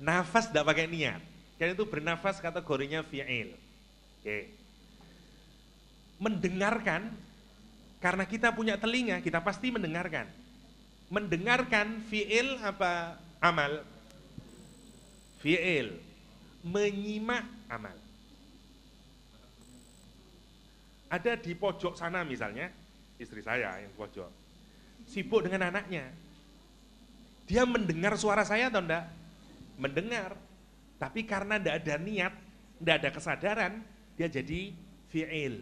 nafas ndak pakai niat. Karena itu bernafas kategorinya fi'il. Oke. Mendengarkan, karena kita punya telinga, kita pasti mendengarkan. Mendengarkan fi'il apa amal? Fi'il. Menyimak amal. Ada di pojok sana misalnya, istri saya yang pojok. Sibuk dengan anaknya, dia mendengar suara saya atau enggak? Mendengar. Tapi karena enggak ada niat, enggak ada kesadaran, dia jadi fi'il.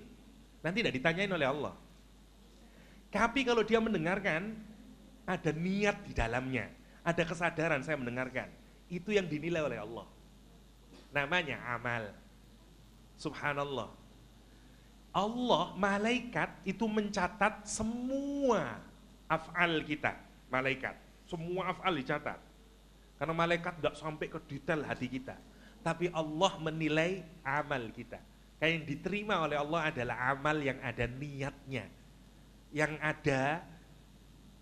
Nanti tidak ditanyain oleh Allah. Tapi kalau dia mendengarkan, ada niat di dalamnya, ada kesadaran saya mendengarkan. Itu yang dinilai oleh Allah. Namanya amal. Subhanallah. Allah, malaikat itu mencatat semua af'al kita, malaikat. Semua af'al dicatat. Karena malaikat tidak sampai ke detail hati kita. Tapi Allah menilai amal kita. Kayak yang diterima oleh Allah adalah amal yang ada niatnya. Yang ada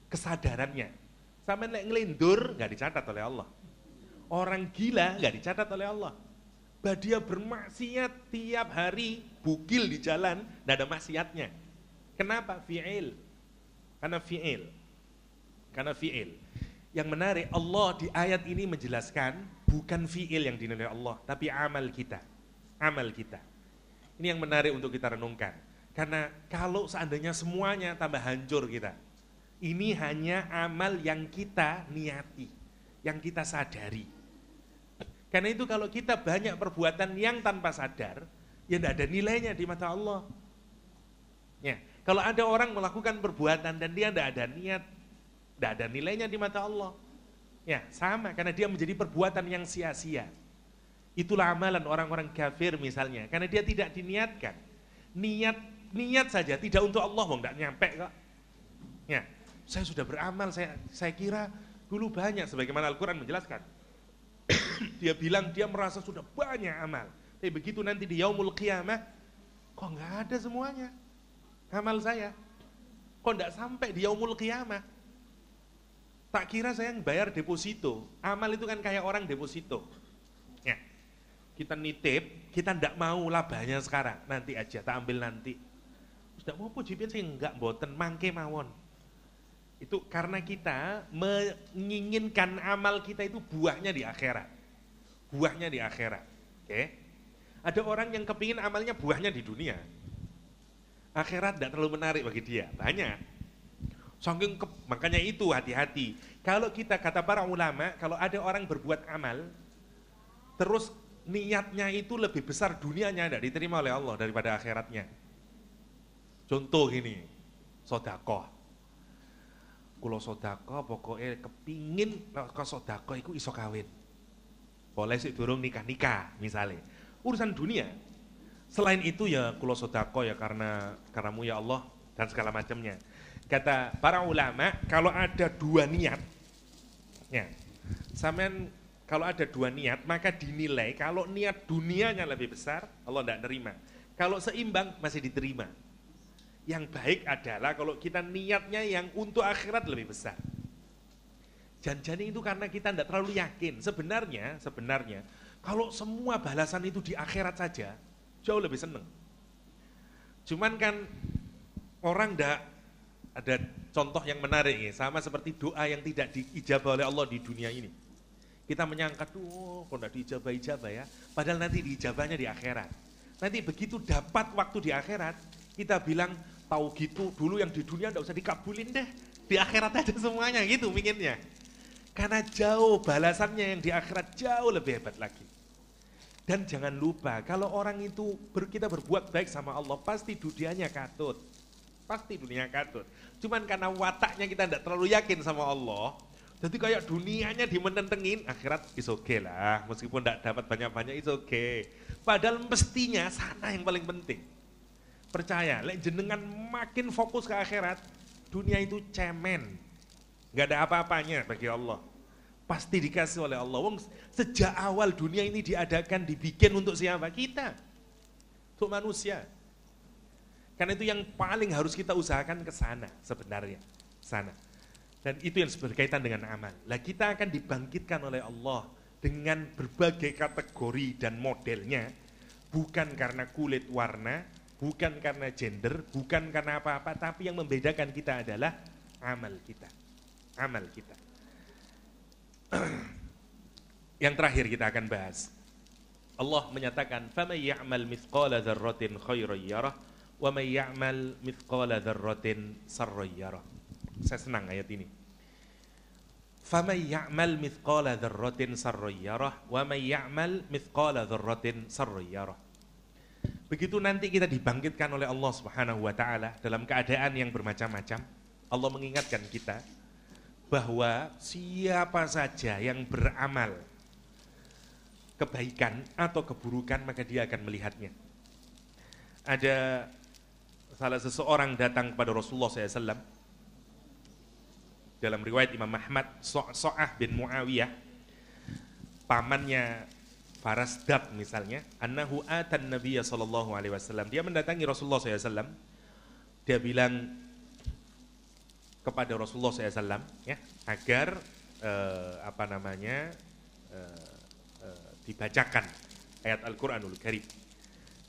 kesadarannya. Sama nek ngelindur nggak dicatat oleh Allah. Orang gila nggak dicatat oleh Allah. Bah dia bermaksiat tiap hari, bugil di jalan, tidak ada maksiatnya. Kenapa? Fi'il. Karena fi'il. Karena fi'il. Yang menarik Allah di ayat ini menjelaskan bukan fi'il yang dinilai Allah, tapi amal kita. Amal kita. Ini yang menarik untuk kita renungkan. Karena kalau seandainya semuanya tambah hancur kita, ini hanya amal yang kita niati, yang kita sadari. Karena itu kalau kita banyak perbuatan yang tanpa sadar, ya tidak ada nilainya di mata Allah. Ya, kalau ada orang melakukan perbuatan dan dia tidak ada niat, tidak ada nilainya di mata Allah. Ya, sama karena dia menjadi perbuatan yang sia-sia. Itulah amalan orang-orang kafir misalnya, karena dia tidak diniatkan. Niat niat saja tidak untuk Allah, wong tidak nyampe kok. Ya, saya sudah beramal, saya saya kira dulu banyak sebagaimana Al-Qur'an menjelaskan. <coughs> dia bilang dia merasa sudah banyak amal. Tapi begitu nanti di yaumul qiyamah, kok nggak ada semuanya amal saya. Kok nggak sampai di yaumul qiyamah? Tak kira saya yang bayar deposito. Amal itu kan kayak orang deposito. Ya. Kita nitip, kita ndak mau labanya sekarang. Nanti aja, tak ambil nanti. Sudah mau pujipin saya enggak boten, mangke mawon. Itu karena kita menginginkan amal kita itu buahnya di akhirat. Buahnya di akhirat. Oke. Ada orang yang kepingin amalnya buahnya di dunia. Akhirat tidak terlalu menarik bagi dia. Banyak. Saking ke, makanya itu hati-hati. Kalau kita kata para ulama, kalau ada orang berbuat amal, terus niatnya itu lebih besar dunianya tidak diterima oleh Allah daripada akhiratnya. Contoh gini, sodako. Kalau sodako pokoknya kepingin ke sodako itu iso kawin. Boleh sih durung nikah-nikah misalnya. Urusan dunia. Selain itu ya kulo sodako ya karena karenamu ya Allah dan segala macamnya. Kata para ulama, kalau ada dua niat, ya, sampean kalau ada dua niat, maka dinilai kalau niat dunianya lebih besar, Allah tidak nerima. Kalau seimbang, masih diterima. Yang baik adalah kalau kita niatnya yang untuk akhirat lebih besar. Janjani itu karena kita tidak terlalu yakin. Sebenarnya, sebenarnya, kalau semua balasan itu di akhirat saja, jauh lebih seneng. Cuman kan orang tidak ada contoh yang menarik ya, sama seperti doa yang tidak diijabah oleh Allah di dunia ini. Kita menyangka, tuh kok tidak diijabah-ijabah ya, padahal nanti diijabahnya di akhirat. Nanti begitu dapat waktu di akhirat, kita bilang, tahu gitu dulu yang di dunia tidak usah dikabulin deh, di akhirat aja semuanya gitu minginnya. Karena jauh balasannya yang di akhirat jauh lebih hebat lagi. Dan jangan lupa, kalau orang itu kita berbuat baik sama Allah, pasti dunianya katut. Pasti dunia katut. Cuman karena wataknya kita tidak terlalu yakin sama Allah, jadi kayak dunianya dimenentengin, akhirat is okay lah. Meskipun tidak dapat banyak-banyak is okay. Padahal mestinya sana yang paling penting. Percaya, lek jenengan makin fokus ke akhirat, dunia itu cemen. Gak ada apa-apanya bagi Allah. Pasti dikasih oleh Allah. Wong sejak awal dunia ini diadakan, dibikin untuk siapa? Kita. Untuk manusia. Karena itu yang paling harus kita usahakan ke sana sebenarnya. Sana. Dan itu yang berkaitan dengan amal. Lah kita akan dibangkitkan oleh Allah dengan berbagai kategori dan modelnya. Bukan karena kulit warna, bukan karena gender, bukan karena apa-apa, tapi yang membedakan kita adalah amal kita. Amal kita. <clears throat> yang terakhir kita akan bahas. Allah menyatakan, "Faman mithqala dzarratin khairan yarah wa may ya'mal mithqala dzarratin sarran Saya senang ayat ini. Begitu nanti kita dibangkitkan oleh Allah Subhanahu wa taala dalam keadaan yang bermacam-macam, Allah mengingatkan kita bahwa siapa saja yang beramal kebaikan atau keburukan maka dia akan melihatnya. Ada salah seseorang datang kepada Rasulullah SAW dalam riwayat Imam Ahmad So'ah bin Muawiyah pamannya Farasdab misalnya annahu atan Nabiya sallallahu alaihi wasallam. Dia mendatangi Rasulullah SAW dia bilang kepada Rasulullah SAW ya agar eh, apa namanya eh, eh, dibacakan ayat Al-Qur'anul Karim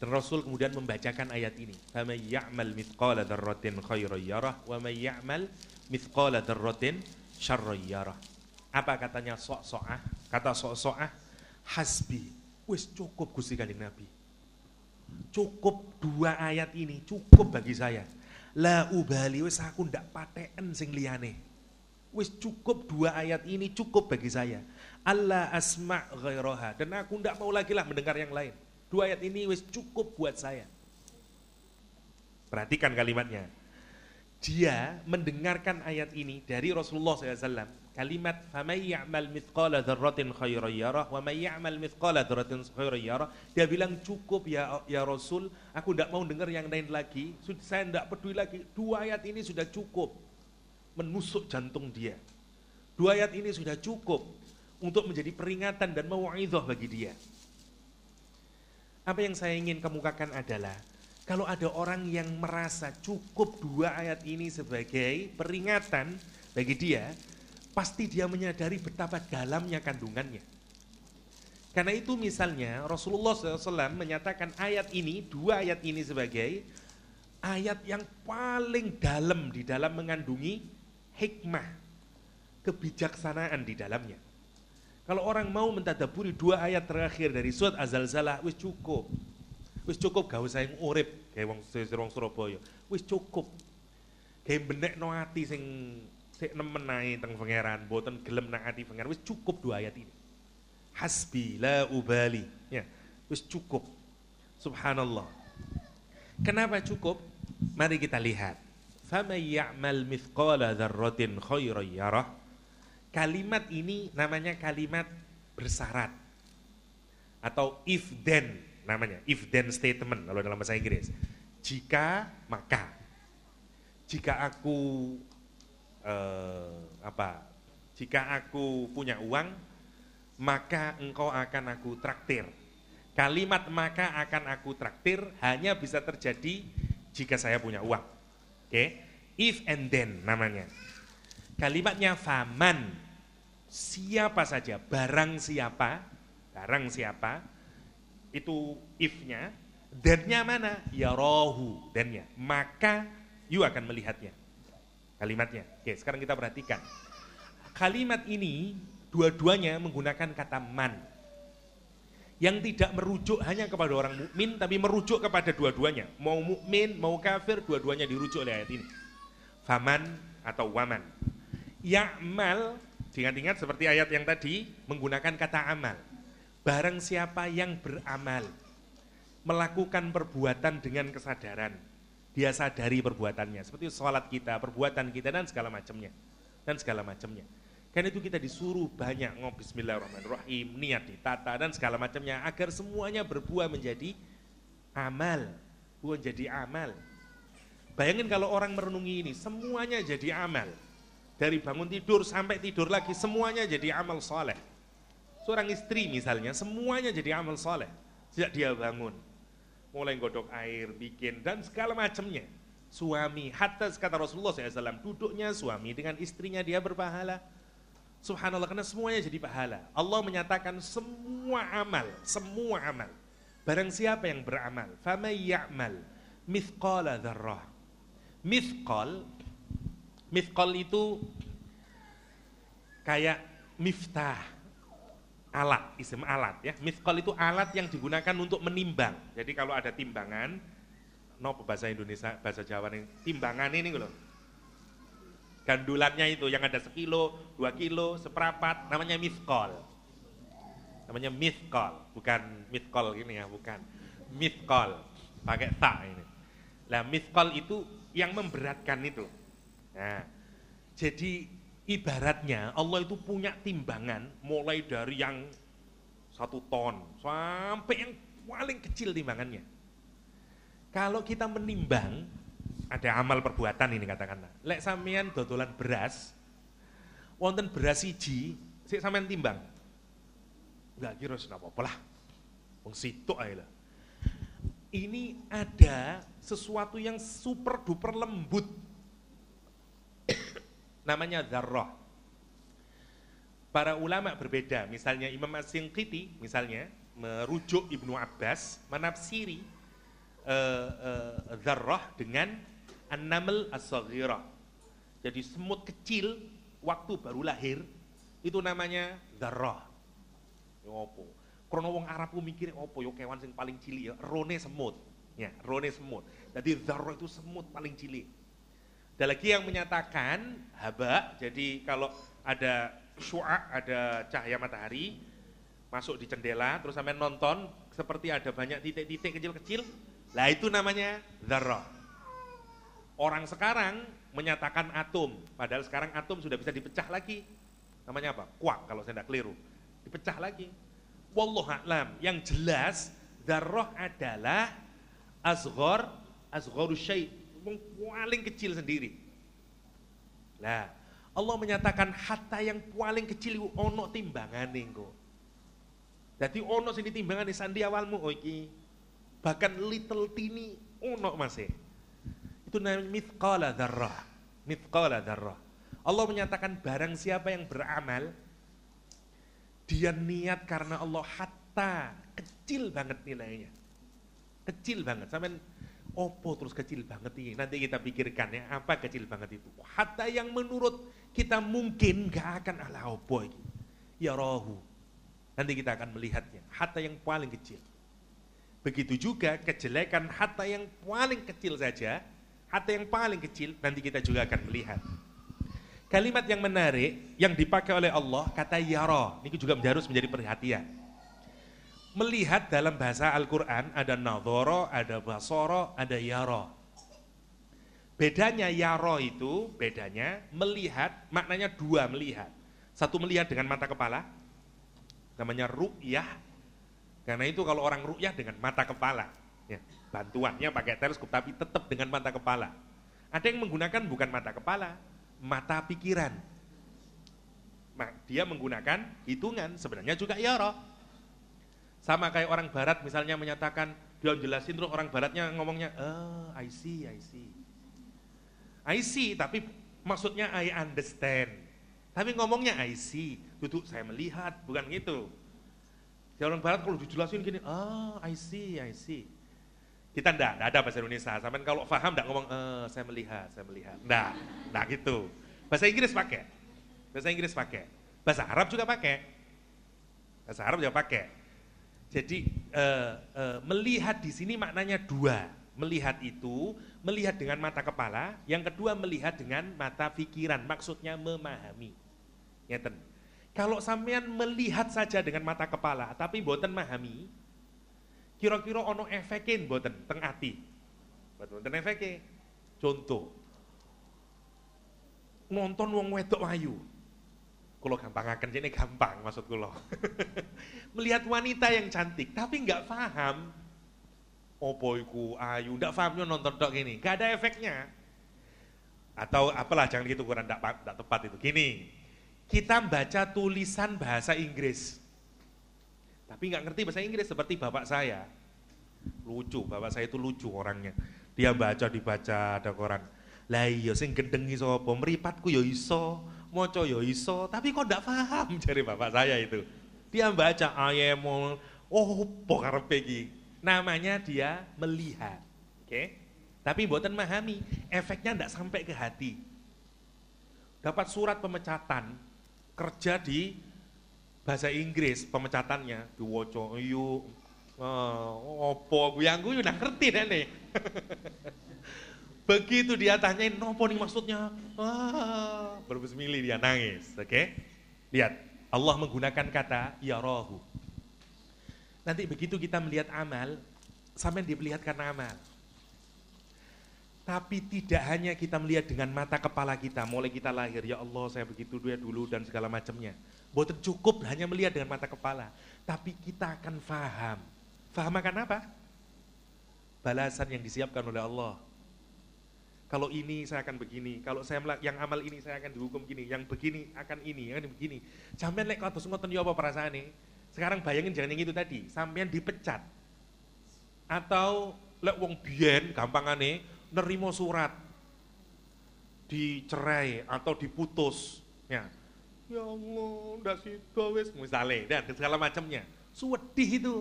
Rasul kemudian membacakan ayat ini. Faman ya'mal mithqala dzarratin khairan yarah wa may ya'mal mithqala dzarratin syarran yarah. Apa katanya sok-sokah? Kata sok-sokah, hasbi. Wis cukup Gusti Kanjeng Nabi. Cukup dua ayat ini, cukup bagi saya. La ubali wis aku ndak pateken sing liyane. Wis cukup dua ayat ini cukup bagi saya. Allah asma' ghairaha dan aku ndak mau lagi lah mendengar yang lain. Dua ayat ini wis cukup buat saya. Perhatikan kalimatnya. Dia mendengarkan ayat ini dari Rasulullah SAW. Kalimat "Famay ya'mal mithqala dzarratin khairan yarah wa may ya'mal mithqala. Dia bilang cukup ya ya Rasul, aku tidak mau dengar yang lain lagi. Saya tidak peduli lagi. Dua ayat ini sudah cukup menusuk jantung dia. Dua ayat ini sudah cukup untuk menjadi peringatan dan mau'izah bagi dia. Apa yang saya ingin kemukakan adalah kalau ada orang yang merasa cukup dua ayat ini sebagai peringatan bagi dia, pasti dia menyadari betapa dalamnya kandungannya. Karena itu misalnya Rasulullah SAW menyatakan ayat ini, dua ayat ini sebagai ayat yang paling dalam di dalam mengandungi hikmah, kebijaksanaan di dalamnya. Kalau orang mau mentadaburi dua ayat terakhir dari surat Az-Zalzalah, wis cukup. Wis cukup gak usah yang urip kayak wong wong Surabaya. Wis cukup. Kayak benek no ati sing sik nemen ae teng pangeran, boten gelem nang ati pangeran. Wis cukup dua ayat ini hasbi la ubali. Ya, wis cukup. Subhanallah. Kenapa cukup? Mari kita lihat. Faman ya'mal mithqala dzarratin khairan yarah. Kalimat ini namanya kalimat bersyarat atau if then namanya, if then statement kalau dalam bahasa Inggris. Jika maka. Jika aku eh, apa? Jika aku punya uang, maka engkau akan aku traktir. Kalimat maka akan aku traktir hanya bisa terjadi jika saya punya uang. Oke, okay? if and then namanya. Kalimatnya faman, siapa saja, barang siapa, barang siapa, itu if-nya, dan-nya mana? Ya rohu, dan-nya. Maka you akan melihatnya. Kalimatnya. Oke, sekarang kita perhatikan. Kalimat ini Dua-duanya menggunakan kata man. Yang tidak merujuk hanya kepada orang mukmin tapi merujuk kepada dua-duanya. Mau mukmin, mau kafir, dua-duanya dirujuk oleh ayat ini. Faman atau waman. Ya'mal, ingat-ingat seperti ayat yang tadi menggunakan kata amal. Barang siapa yang beramal, melakukan perbuatan dengan kesadaran, dia sadari perbuatannya, seperti sholat kita, perbuatan kita dan segala macamnya, dan segala macamnya. Karena itu kita disuruh banyak ngomong bismillahirrahmanirrahim, niat ditata dan segala macamnya agar semuanya berbuah menjadi amal, buah jadi amal. Bayangin kalau orang merenungi ini, semuanya jadi amal. Dari bangun tidur sampai tidur lagi, semuanya jadi amal soleh. Seorang istri misalnya, semuanya jadi amal soleh. Sejak dia bangun, mulai godok air, bikin, dan segala macamnya. Suami, hatta kata Rasulullah SAW, duduknya suami dengan istrinya dia berpahala Subhanallah karena semuanya jadi pahala. Allah menyatakan semua amal, semua amal. Barang siapa yang beramal, fama ya'mal mithqala dzarrah. Mithqal mithqal itu kayak miftah alat, isim alat ya. Mithqal itu alat yang digunakan untuk menimbang. Jadi kalau ada timbangan, no bahasa Indonesia, bahasa Jawa nih, timbangan ini loh gandulannya itu yang ada sekilo, dua kilo, seperapat, namanya mithkol. Namanya mithkol, bukan mithkol gini ya, bukan. Mithkol, pakai tak ini. Nah mithkol itu yang memberatkan itu. Nah, jadi ibaratnya Allah itu punya timbangan mulai dari yang satu ton sampai yang paling kecil timbangannya. Kalau kita menimbang, ada amal perbuatan ini katakanlah. Lek sampean dodolan beras, wonten beras siji, sik sampean timbang. Enggak kira apa lah. Wong situ lah. Ini ada sesuatu yang super duper lembut. Namanya dzarrah. Para ulama berbeda, misalnya Imam As-Sinqiti misalnya merujuk Ibnu Abbas menafsiri uh, uh, dzarrah dengan An-naml Jadi semut kecil waktu baru lahir itu namanya. Ya opo? Krono wong Arab mikir opo yo kewan sing paling cilik ya rone semut. Ya, rone semut. Jadi darah itu semut paling cilik. Ada lagi yang menyatakan haba, jadi kalau ada syua, ada cahaya matahari masuk di jendela terus sampai nonton seperti ada banyak titik-titik kecil-kecil, lah itu namanya darah. Orang sekarang menyatakan atom, padahal sekarang atom sudah bisa dipecah lagi. Namanya apa? Kuak kalau saya tidak keliru. Dipecah lagi. Wallah a'lam. Yang jelas darah adalah asghar asgharu paling kecil sendiri. Nah, Allah menyatakan hatta yang paling kecil ono timbangan kok. Jadi ono sing timbangane sandi awalmu oh iki. Bahkan little tini ono masih. Itu namanya mithqala dzarrah. Mithqala dzarrah. Allah menyatakan barang siapa yang beramal, dia niat karena Allah hatta kecil banget nilainya. Kecil banget. Sampai opo terus kecil banget ini. Nanti kita pikirkan ya, apa kecil banget itu. Hatta yang menurut kita mungkin gak akan ala opo ini. Ya rohu. Nanti kita akan melihatnya. Hatta yang paling kecil. Begitu juga kejelekan hatta yang paling kecil saja, hatta yang paling kecil nanti kita juga akan melihat. Kalimat yang menarik yang dipakai oleh Allah kata yara, ini juga harus menjadi perhatian. Melihat dalam bahasa Al-Quran ada nadhoro, ada basoro, ada yara. Bedanya yaro itu, bedanya melihat, maknanya dua melihat. Satu melihat dengan mata kepala, namanya ru'yah, karena itu kalau orang rukyah dengan mata kepala, ya, bantuannya pakai teleskop tapi tetap dengan mata kepala. Ada yang menggunakan bukan mata kepala, mata pikiran. Dia menggunakan hitungan, sebenarnya juga yaro. Sama kayak orang barat misalnya menyatakan, dia jelasin terus orang baratnya ngomongnya, oh I see, I see. I see, tapi maksudnya I understand. Tapi ngomongnya I see, duduk saya melihat, bukan gitu. Ya orang barat kalau dijelasin gini, ah I see, I see. Kita enggak, enggak ada bahasa Indonesia. Sampai kalau paham enggak ngomong, eh, saya melihat, saya melihat. Enggak, enggak gitu. Bahasa Inggris pakai. Bahasa Inggris pakai. Bahasa Arab juga pakai. Bahasa Arab juga pakai. Jadi uh, uh, melihat di sini maknanya dua. Melihat itu, melihat dengan mata kepala. Yang kedua melihat dengan mata pikiran. Maksudnya memahami. Ngeten. Kalau sampean melihat saja dengan mata kepala, tapi boten memahami, kira-kira ono efekin boten teng ati. Boten efeke. Contoh, nonton wong wedok ayu. Kulo gampang akan jadi gampang maksud kulo. <laughs> Melihat wanita yang cantik, tapi nggak paham. Opo iku ayu, nggak pahamnya nonton dok gini, nggak ada efeknya. Atau apalah jangan gitu kurang nggak tepat itu. Gini, kita baca tulisan bahasa Inggris. Tapi nggak ngerti bahasa Inggris seperti bapak saya. Lucu, bapak saya itu lucu orangnya. Dia baca dibaca ada koran. Lah iya sing gendeng iso apa? Meripatku ya iso, maca ya iso, tapi kok ndak paham <laughs> dari bapak saya itu. Dia baca ayemol, oh apa karepe iki? Namanya dia melihat. Oke? Okay? Tapi buatan memahami, efeknya ndak sampai ke hati. Dapat surat pemecatan, kerja di bahasa Inggris pemecatannya diwoco yu uh, opo yang gue udah ngerti nih <laughs> begitu dia tanyain nopo nih maksudnya ah, berbesmili dia nangis oke okay? lihat Allah menggunakan kata ya rohu nanti begitu kita melihat amal sampai diperlihatkan amal tapi tidak hanya kita melihat dengan mata kepala kita, mulai kita lahir, ya Allah saya begitu dia dulu dan segala macamnya. Bukan cukup hanya melihat dengan mata kepala, tapi kita akan faham. Faham akan apa? Balasan yang disiapkan oleh Allah. Kalau ini saya akan begini, kalau saya yang amal ini saya akan dihukum gini, yang begini akan ini, yang begini. Sampai lek kau ngoten ya apa perasaan ini? Sekarang bayangin jangan yang itu tadi, sampean dipecat. Atau lek wong biyen gampangane nerimo surat dicerai atau diputus ya ya Allah ndak sida wis misale dan segala macamnya sedih itu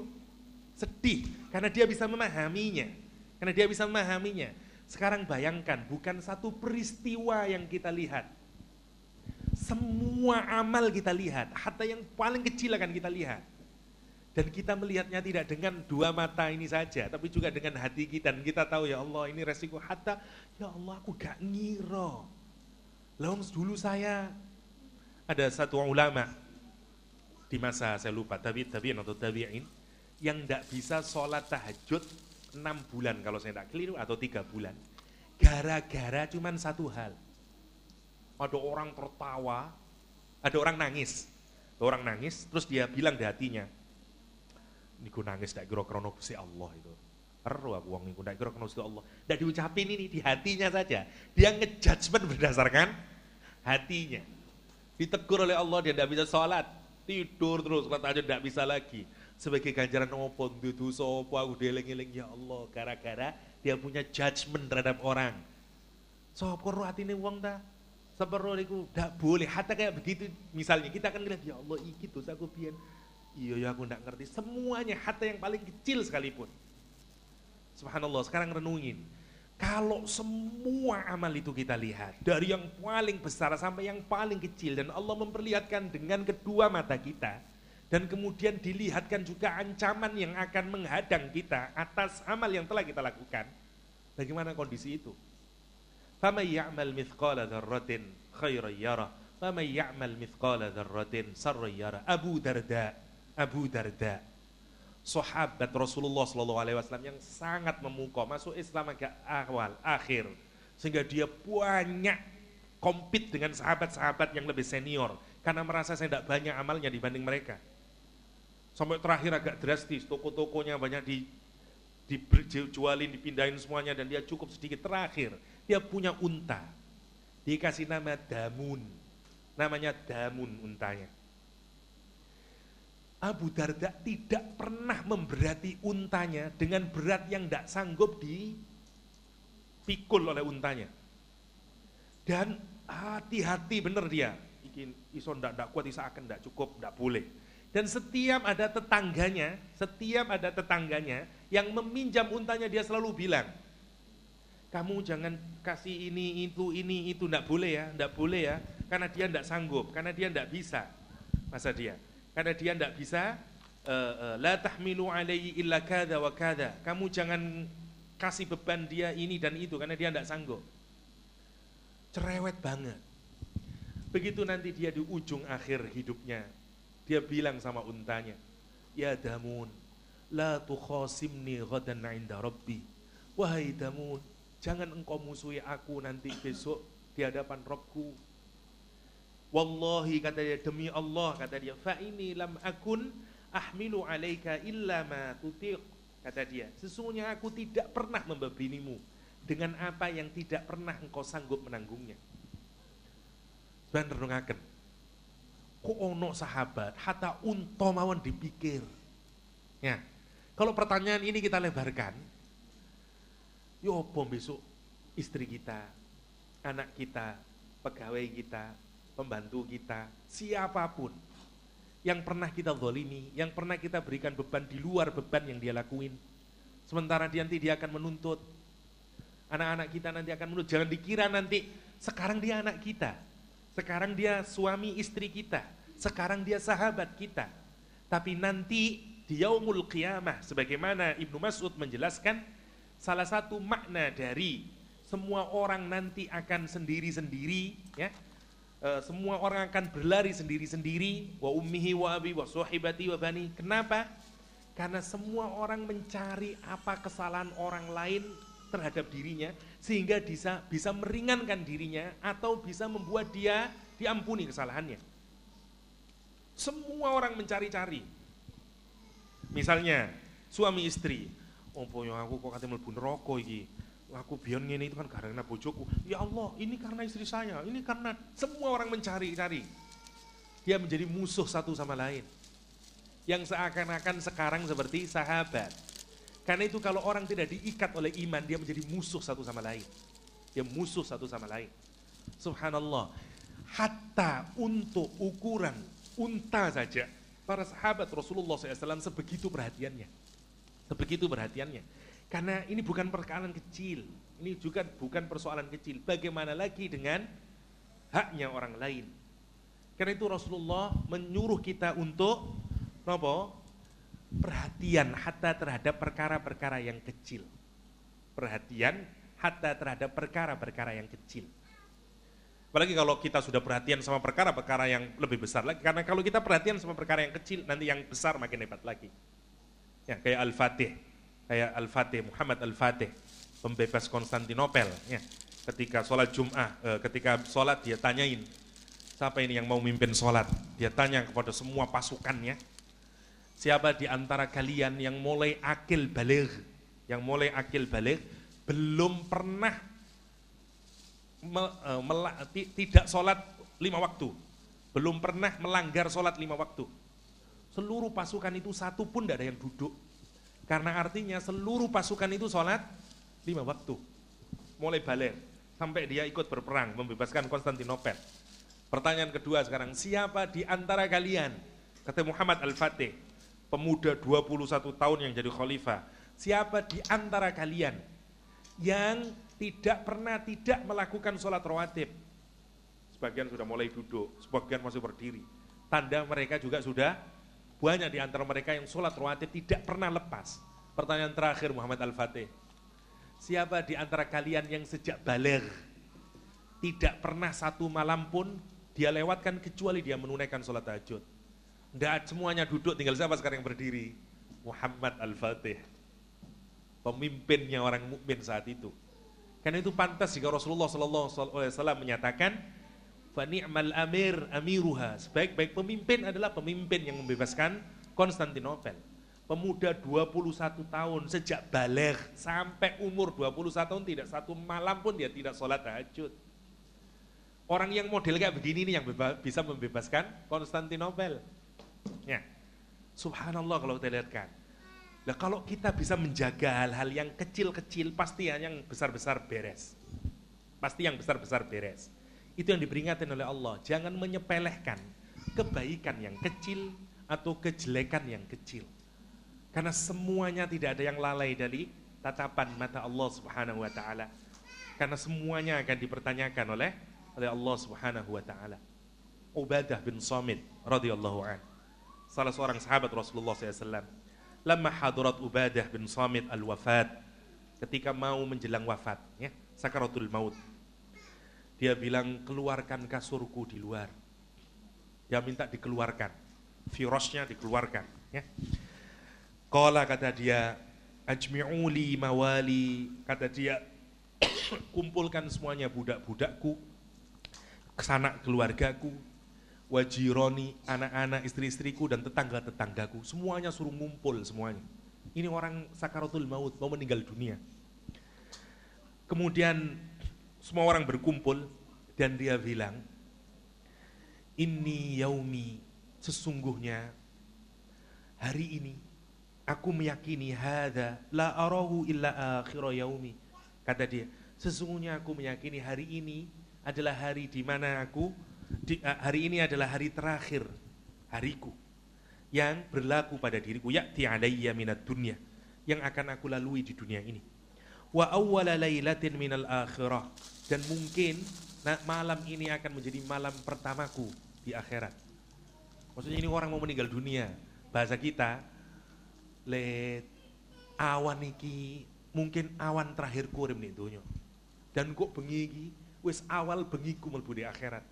sedih karena dia bisa memahaminya karena dia bisa memahaminya sekarang bayangkan bukan satu peristiwa yang kita lihat semua amal kita lihat hatta yang paling kecil akan kita lihat dan kita melihatnya tidak dengan dua mata ini saja, tapi juga dengan hati kita. Dan kita tahu ya Allah ini resiko hatta, ya Allah aku gak ngiro. Lalu dulu saya ada satu ulama di masa saya lupa, tapi tapi atau tabi'in yang tidak bisa sholat tahajud enam bulan kalau saya tidak keliru atau tiga bulan. Gara-gara cuman satu hal. Ada orang tertawa, ada orang nangis. Orang nangis, terus dia bilang di hatinya, niku nangis ndak kira krono Gusti Allah itu. Eru aku wong niku ndak kira krono Gusti Allah. Ndak diucapin ini di hatinya saja. Dia ngejudgment berdasarkan hatinya. Ditegur oleh Allah dia tidak bisa sholat, tidur terus sholat aja tidak bisa lagi. Sebagai ganjaran opo itu sopo aku dieling-eling ya Allah gara-gara dia punya judgment terhadap orang. Sopo roh ini wong ta? Seperti itu tidak boleh. Hatta kayak begitu misalnya kita akan lihat ya Allah iki dosa aku biar. Iya ya aku tidak ngerti. Semuanya hatta yang paling kecil sekalipun. Subhanallah sekarang renungin. Kalau semua amal itu kita lihat dari yang paling besar sampai yang paling kecil dan Allah memperlihatkan dengan kedua mata kita dan kemudian dilihatkan juga ancaman yang akan menghadang kita atas amal yang telah kita lakukan. Bagaimana kondisi itu? Faman ya'mal mithqala dzarratin khairan yarah. Faman ya'mal mithqala dzarratin sarran yarah. Abu Darda, Abu Darda. Sahabat Rasulullah Shallallahu alaihi wasallam yang sangat memukau masuk Islam agak awal, akhir sehingga dia banyak kompet dengan sahabat-sahabat yang lebih senior karena merasa saya tidak banyak amalnya dibanding mereka sampai terakhir agak drastis toko-tokonya banyak di dijualin dipindahin semuanya dan dia cukup sedikit terakhir dia punya unta. Dikasih nama Damun. Namanya Damun untanya. Abu Darda tidak pernah memberati untanya dengan berat yang tidak sanggup dipikul oleh untanya. Dan hati-hati bener dia. Ikin ison tidak kuat, isa akan tidak cukup, tidak boleh. Dan setiap ada tetangganya, setiap ada tetangganya yang meminjam untanya dia selalu bilang, kamu jangan kasih ini, itu, ini, itu, enggak boleh ya, enggak boleh ya, karena dia enggak sanggup, karena dia enggak bisa, masa dia, karena dia enggak bisa, uh, uh, la tahmilu alaihi illa kada wa kada, kamu jangan kasih beban dia ini dan itu, karena dia enggak sanggup. Cerewet banget. Begitu nanti dia di ujung akhir hidupnya, dia bilang sama untanya, Ya Damun, la tukhasimni ghadan inda rabbi. Wahai Damun, Jangan engkau musuhi aku nanti besok di hadapan Robku. Wallahi kata dia demi Allah kata dia fa ini lam akun ahmilu alaika illa ma tutiq kata dia sesungguhnya aku tidak pernah membebinimu dengan apa yang tidak pernah engkau sanggup menanggungnya. Dan renungaken. Kok ono sahabat hatta unta mawon dipikir. Ya. Kalau pertanyaan ini kita lebarkan, Ya apa besok istri kita, anak kita, pegawai kita, pembantu kita, siapa pun yang pernah kita zolimi, yang pernah kita berikan beban di luar beban yang dia lakuin. Sementara dia nanti dia akan menuntut. Anak-anak kita nanti akan menuntut. Jangan dikira nanti sekarang dia anak kita. Sekarang dia suami istri kita. Sekarang dia sahabat kita. Tapi nanti di yaumul qiyamah sebagaimana Ibnu Mas'ud menjelaskan salah satu makna dari semua orang nanti akan sendiri-sendiri ya e, semua orang akan berlari sendiri-sendiri wa ummihi wa abi wa sahibati wa bani kenapa karena semua orang mencari apa kesalahan orang lain terhadap dirinya sehingga bisa bisa meringankan dirinya atau bisa membuat dia diampuni kesalahannya. Semua orang mencari-cari. Misalnya suami istri opo yang aku kok katanya mlebu neraka iki? Aku biar ngene itu kan karena bojoku. Ya Allah ini karena istri saya ini karena semua orang mencari-cari. Dia menjadi musuh satu sama lain. Yang seakan-akan sekarang seperti sahabat karena itu kalau orang tidak diikat oleh iman dia menjadi musuh satu sama lain dia musuh satu sama lain subhanallah hatta untuk ukuran unta saja para sahabat Rasulullah SAW sebegitu perhatiannya Sebegitu perhatiannya. Karena ini bukan perkara kecil, ini juga bukan persoalan kecil. Bagaimana lagi dengan haknya orang lain? Karena itu Rasulullah menyuruh kita untuk apa? Perhatian hatta terhadap perkara-perkara yang kecil. Perhatian hatta terhadap perkara-perkara yang kecil. Apalagi kalau kita sudah perhatian sama perkara-perkara yang lebih besar lagi. Karena kalau kita perhatian sama perkara yang kecil, nanti yang besar makin hebat lagi ya kayak Al-Fatih, kayak Al-Fatih Muhammad Al-Fatih, pembebas Konstantinopel, ya. Ketika sholat Jum'ah, eh, ketika sholat dia tanyain, siapa ini yang mau mimpin sholat? Dia tanya kepada semua pasukannya, siapa di antara kalian yang mulai akil balik, yang mulai akil balik, belum pernah me, eh, mela, tidak sholat lima waktu, belum pernah melanggar sholat lima waktu seluruh pasukan itu satu pun tidak ada yang duduk. Karena artinya seluruh pasukan itu sholat lima waktu. Mulai balik sampai dia ikut berperang membebaskan Konstantinopel. Pertanyaan kedua sekarang, siapa di antara kalian? Kata Muhammad Al-Fatih, pemuda 21 tahun yang jadi khalifah. Siapa di antara kalian yang tidak pernah tidak melakukan sholat rawatib? Sebagian sudah mulai duduk, sebagian masih berdiri. Tanda mereka juga sudah banyak di antara mereka yang sholat rawatib tidak pernah lepas. Pertanyaan terakhir Muhammad Al-Fatih. Siapa di antara kalian yang sejak balik tidak pernah satu malam pun dia lewatkan kecuali dia menunaikan sholat tahajud. Tidak semuanya duduk, tinggal siapa sekarang yang berdiri? Muhammad Al-Fatih. Pemimpinnya orang mukmin saat itu. Karena itu pantas jika Rasulullah SAW menyatakan, Fani'mal amir amiruha. Sebaik-baik pemimpin adalah pemimpin yang membebaskan Konstantinopel pemuda 21 tahun sejak balik sampai umur 21 tahun tidak satu malam pun dia tidak sholat tahajud. Orang yang model kayak begini nih yang bisa membebaskan Konstantinopel. Ya. Subhanallah kalau kita lihatkan. Nah kalau kita bisa menjaga hal-hal yang kecil-kecil pasti yang besar-besar beres. Pasti yang besar-besar beres. Itu yang diperingatkan oleh Allah. Jangan menyepelehkan kebaikan yang kecil atau kejelekan yang kecil. Karena semuanya tidak ada yang lalai dari tatapan mata Allah Subhanahu wa taala. Karena semuanya akan dipertanyakan oleh oleh Allah Subhanahu wa taala. Ubadah bin Samit radhiyallahu an. Salah seorang sahabat Rasulullah SAW. Lama hadirat Ubadah bin Samit al-wafat. Ketika mau menjelang wafat. Ya, sakaratul maut. Dia bilang, keluarkan kasurku di luar. Dia minta dikeluarkan. Virusnya dikeluarkan. Ya. Kala kata dia, ajmi'uli mawali, kata dia, <clears throat> kumpulkan semuanya budak-budakku, kesanak keluargaku, wajironi, anak-anak, istri-istriku, dan tetangga-tetanggaku. Semuanya suruh ngumpul semuanya. Ini orang sakaratul maut, mau meninggal dunia. Kemudian semua orang berkumpul dan dia bilang, ini yaumi, sesungguhnya hari ini Aku meyakini hada la arahu illa akhir yaumi. Kata dia, sesungguhnya aku meyakini hari ini adalah hari di mana aku di, uh, hari ini adalah hari terakhir hariku yang berlaku pada diriku ya'ti alayya minat dunya yang akan aku lalui di dunia ini. Wa awwala lailatin minal akhirah dan mungkin nah, malam ini akan menjadi malam pertamaku di akhirat. Maksudnya ini orang mau meninggal dunia. Bahasa kita, le awan iki mungkin awan terakhir kurim nih dunia. Dan kok bengi iki wis awal bengiku mlebu di akhirat.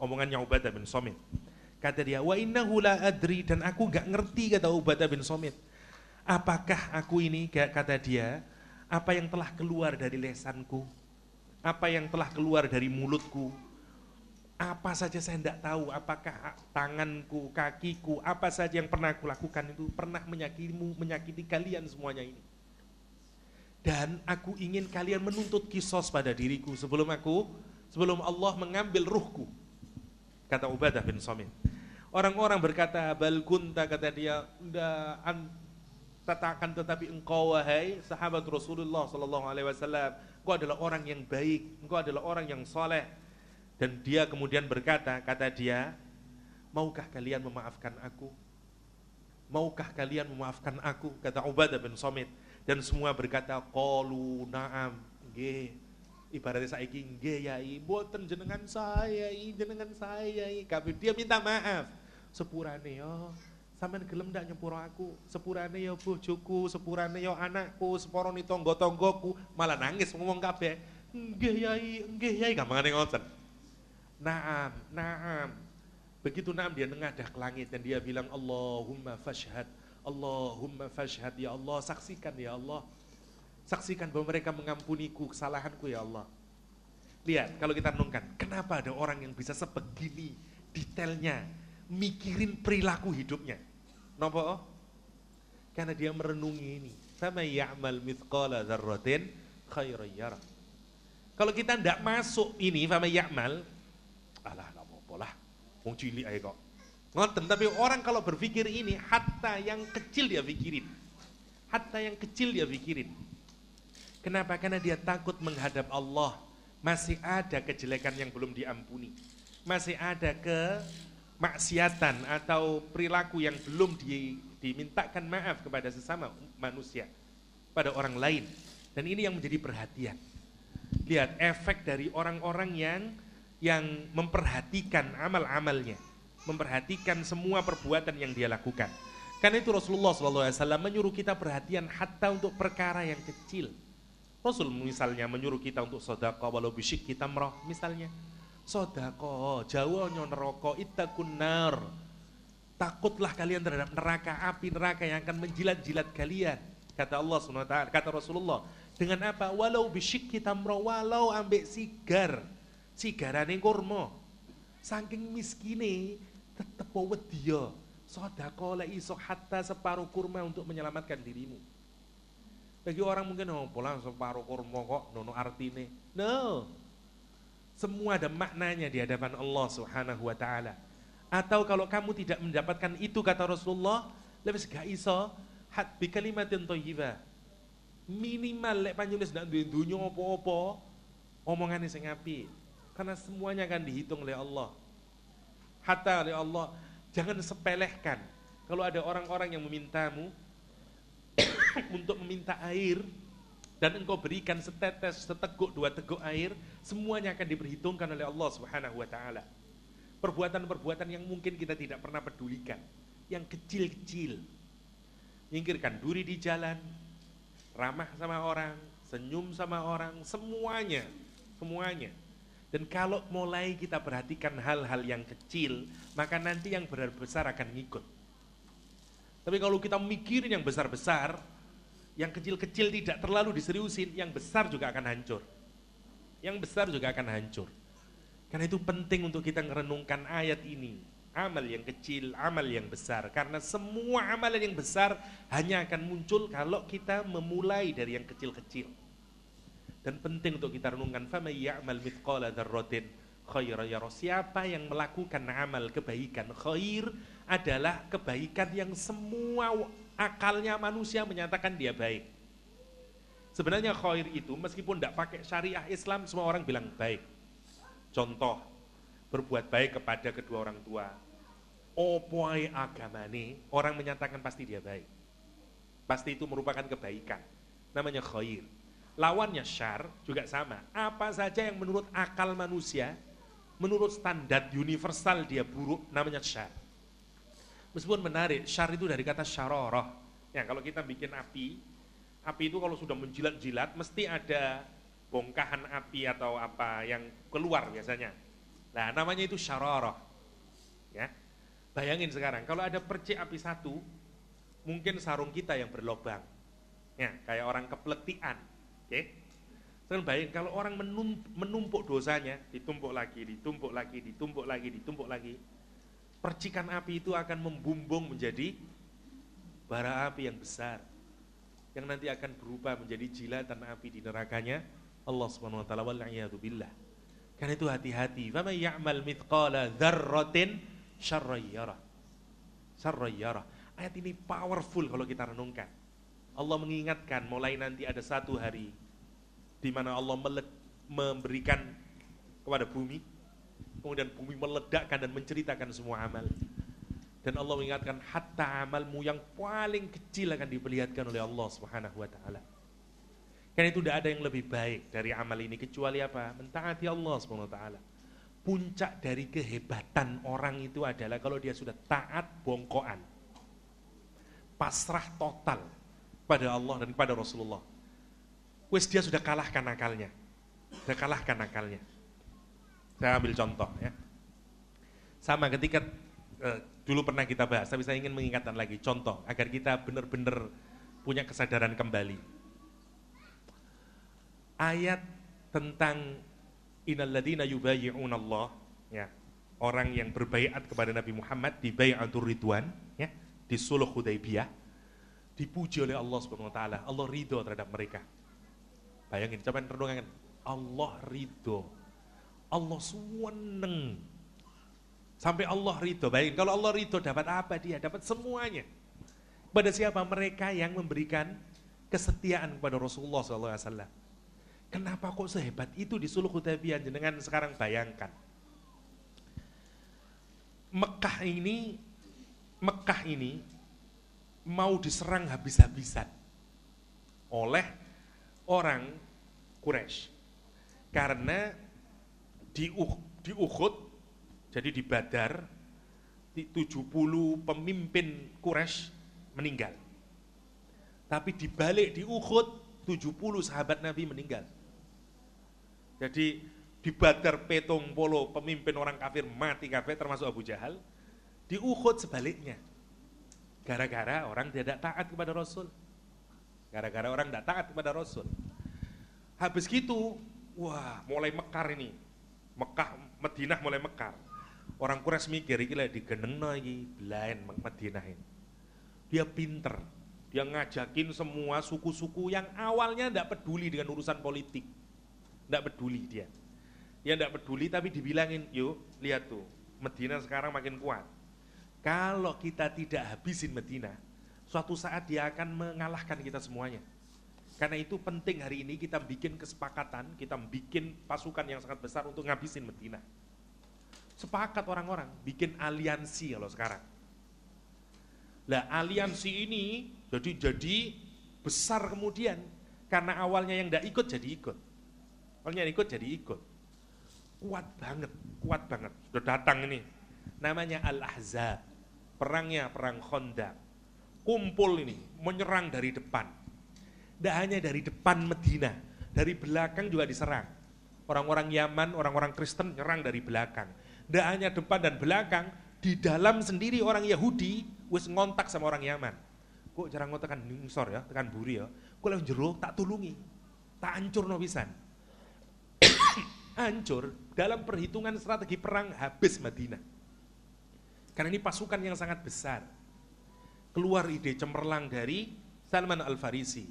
Omongannya Ubadah bin Somit. Kata dia, wa innahu la adri dan aku gak ngerti kata Ubadah bin Somit. Apakah aku ini kata dia, apa yang telah keluar dari lesanku, apa yang telah keluar dari mulutku, apa saja saya tidak tahu, apakah tanganku, kakiku, apa saja yang pernah aku lakukan itu pernah menyakitimu, menyakiti kalian semuanya ini. Dan aku ingin kalian menuntut kisos pada diriku sebelum aku, sebelum Allah mengambil ruhku. Kata Ubadah bin Somit. Orang-orang berkata, bal kunta kata dia, udah tatakan tetapi engkau wahai sahabat Rasulullah sallallahu alaihi wasallam, engkau adalah orang yang baik, engkau adalah orang yang soleh, dan dia kemudian berkata, kata dia, maukah kalian memaafkan aku? Maukah kalian memaafkan aku? Kata Ubadah bin Somit. Dan semua berkata, Qalu na'am, nggih. Ibaratnya saya nggih yai, boten jenengan saya, jenengan saya. Kabeh dia minta maaf. Sepurane yo, sampean gelem ndak nyepuro aku? Sepurane yo bojoku, sepurane yo anakku, seporone tangga-tanggaku, malah nangis ngomong kabeh. Nggih yai, nggih yai, gampangane ngoten. Naam, naam. Begitu naam dia nengadah ke langit dan dia bilang Allahumma fashhad, Allahumma fashhad ya Allah, saksikan ya Allah. Saksikan bahwa mereka mengampuniku kesalahanku ya Allah. Lihat, kalau kita renungkan, kenapa ada orang yang bisa sebegini detailnya mikirin perilaku hidupnya? Nopo? Karena dia merenungi ini. Sama ya'mal mithqala dzarratin khairan yara. Kalau kita tidak masuk ini, fama ya'mal, alah lah apa lah wong cilik aja kok ngoten tapi orang kalau berpikir ini hatta yang kecil dia pikirin hatta yang kecil dia pikirin kenapa karena dia takut menghadap Allah masih ada kejelekan yang belum diampuni, masih ada kemaksiatan atau perilaku yang belum di, dimintakan maaf kepada sesama manusia, pada orang lain. Dan ini yang menjadi perhatian. Lihat efek dari orang-orang yang yang memperhatikan amal-amalnya, memperhatikan semua perbuatan yang dia lakukan. Karena itu Rasulullah SAW menyuruh kita perhatian hatta untuk perkara yang kecil. Rasul misalnya menyuruh kita untuk sodako walau bisyik kita meroh misalnya. Sodako, jawa neraka, itakun nar. Takutlah kalian terhadap neraka, api neraka yang akan menjilat-jilat kalian. Kata Allah SWT, kata Rasulullah. Dengan apa? Walau bisyik kita meroh, walau ambek sigar. Sigarane kurma. Saking miskine, tetep wedya. Sodako la iso hatta separuh kurma untuk menyelamatkan dirimu. Bagi orang mungkin oh pulang separuh kurma kok nono artine. No. Semua ada maknanya di hadapan Allah Subhanahu wa taala. Atau kalau kamu tidak mendapatkan itu kata Rasulullah, lebih gak iso hat bi kalimatin thayyibah. Minimal lek panjenengan ndak duwe dunya apa-apa, omongane sing apik. Karena semuanya akan dihitung oleh Allah. Hatta oleh Allah, jangan sepelehkan. Kalau ada orang-orang yang memintamu, <laughs> untuk meminta air dan engkau berikan setetes, seteguk, dua teguk air, semuanya akan diperhitungkan oleh Allah Subhanahu wa taala. Perbuatan-perbuatan yang mungkin kita tidak pernah pedulikan, yang kecil-kecil. Nyingkirkan duri di jalan, ramah sama orang, senyum sama orang, semuanya, semuanya. Dan kalau mulai kita perhatikan hal-hal yang kecil, maka nanti yang besar akan ngikut. Tapi kalau kita mikirin yang besar-besar, yang kecil-kecil tidak terlalu diseriusin, yang besar juga akan hancur. Yang besar juga akan hancur. Karena itu penting untuk kita merenungkan ayat ini. Amal yang kecil, amal yang besar. Karena semua amalan yang besar hanya akan muncul kalau kita memulai dari yang kecil-kecil. Dan penting untuk kita renungkan. Fama ya'mal mitqala dzarratin khairan yara. Siapa yang melakukan amal kebaikan khair adalah kebaikan yang semua akalnya manusia menyatakan dia baik. Sebenarnya khair itu meskipun tidak pakai syariah Islam semua orang bilang baik. Contoh, berbuat baik kepada kedua orang tua. Opoai ini orang menyatakan pasti dia baik. Pasti itu merupakan kebaikan. Namanya khair. Lawannya syar juga sama. Apa saja yang menurut akal manusia, menurut standar universal dia buruk, namanya syar. Meskipun menarik, syar itu dari kata syaroroh. Ya, kalau kita bikin api, api itu kalau sudah menjilat-jilat, mesti ada bongkahan api atau apa yang keluar biasanya. Nah, namanya itu syaroroh. Ya, bayangin sekarang, kalau ada percik api satu, mungkin sarung kita yang berlobang. Ya, kayak orang kepletian. Oke? Okay? Bayangin kalau orang menumpuk dosanya, ditumpuk lagi, ditumpuk lagi, ditumpuk lagi, ditumpuk lagi, percikan api itu akan membumbung menjadi bara api yang besar yang nanti akan berubah menjadi jilatan api di nerakanya Allah Subhanahu wa taala wal billah. Karena itu hati-hati. Faman ya'mal mithqala dzarratin syarran. Ayat ini powerful kalau kita renungkan. Allah mengingatkan mulai nanti ada satu hari di mana Allah memberikan kepada bumi Kemudian bumi meledakkan dan menceritakan semua amal. Dan Allah mengingatkan hatta amalmu yang paling kecil akan diperlihatkan oleh Allah Subhanahu wa taala. Karena itu tidak ada yang lebih baik dari amal ini kecuali apa? Mentaati Allah Subhanahu wa taala. Puncak dari kehebatan orang itu adalah kalau dia sudah taat bongkoan. Pasrah total pada Allah dan pada Rasulullah. Wes dia sudah kalahkan akalnya. Sudah kalahkan akalnya. Saya ambil contoh ya. Sama ketika eh, dulu pernah kita bahas, tapi saya ingin mengingatkan lagi contoh agar kita benar-benar punya kesadaran kembali. Ayat tentang innalladzina yubayyi'un Allah ya. Orang yang berbaiat kepada Nabi Muhammad di bai'atur ridwan ya, di Suluh Hudaybiyah dipuji oleh Allah Subhanahu wa taala. Allah ridho terhadap mereka. Bayangin, coba renungkan. Allah ridho Allah seneng. Sampai Allah ridho. Baik, kalau Allah ridho dapat apa dia? Dapat semuanya. Pada siapa? Mereka yang memberikan kesetiaan kepada Rasulullah SAW. Kenapa kok sehebat itu di Sulh Hudaybiyah jenengan sekarang bayangkan. Mekah ini Mekah ini mau diserang habis-habisan oleh orang Quraisy. Karena di di Uhud jadi di Badar 70 pemimpin Quraisy meninggal. Tapi di balik di Uhud 70 sahabat Nabi meninggal. Jadi di Badar petong polo pemimpin orang kafir mati kafir termasuk Abu Jahal. Di Uhud sebaliknya. Gara-gara orang tidak taat kepada Rasul. Gara-gara orang tidak taat kepada Rasul. Habis gitu, wah mulai mekar ini. Mekah, Madinah mulai mekar. Orang Quraisy mikir iki lek digenengno iki belain Madinah. Dia pinter, dia ngajakin semua suku-suku yang awalnya tidak peduli dengan urusan politik tidak peduli dia. Ya tidak peduli tapi dibilangin, yuk lihat tuh, Medina sekarang makin kuat. Kalau kita tidak habisin Medina, suatu saat dia akan mengalahkan kita semuanya. Karena itu penting hari ini kita bikin kesepakatan, kita bikin pasukan yang sangat besar untuk ngabisin Medina. Sepakat orang-orang, bikin aliansi kalau sekarang. Lah aliansi ini jadi jadi besar kemudian karena awalnya yang tidak ikut jadi ikut. Orang yang ikut jadi ikut. Kuat banget, kuat banget. Sudah datang ini. Namanya Al-Ahzab. Perangnya perang Khandaq. Kumpul ini, menyerang dari depan. Tidak hanya dari depan Medina, dari belakang juga diserang. Orang-orang Yaman, orang-orang Kristen nyerang dari belakang. Tidak hanya depan dan belakang, di dalam sendiri orang Yahudi wis ngontak sama orang Yaman. Kok jarang ngotakan ningsor ya, tekan buri ya. Kok lewat jeruk tak tulungi, tak hancur no pisan <coughs> hancur dalam perhitungan strategi perang habis Madinah. Karena ini pasukan yang sangat besar. Keluar ide cemerlang dari Salman Al-Farisi.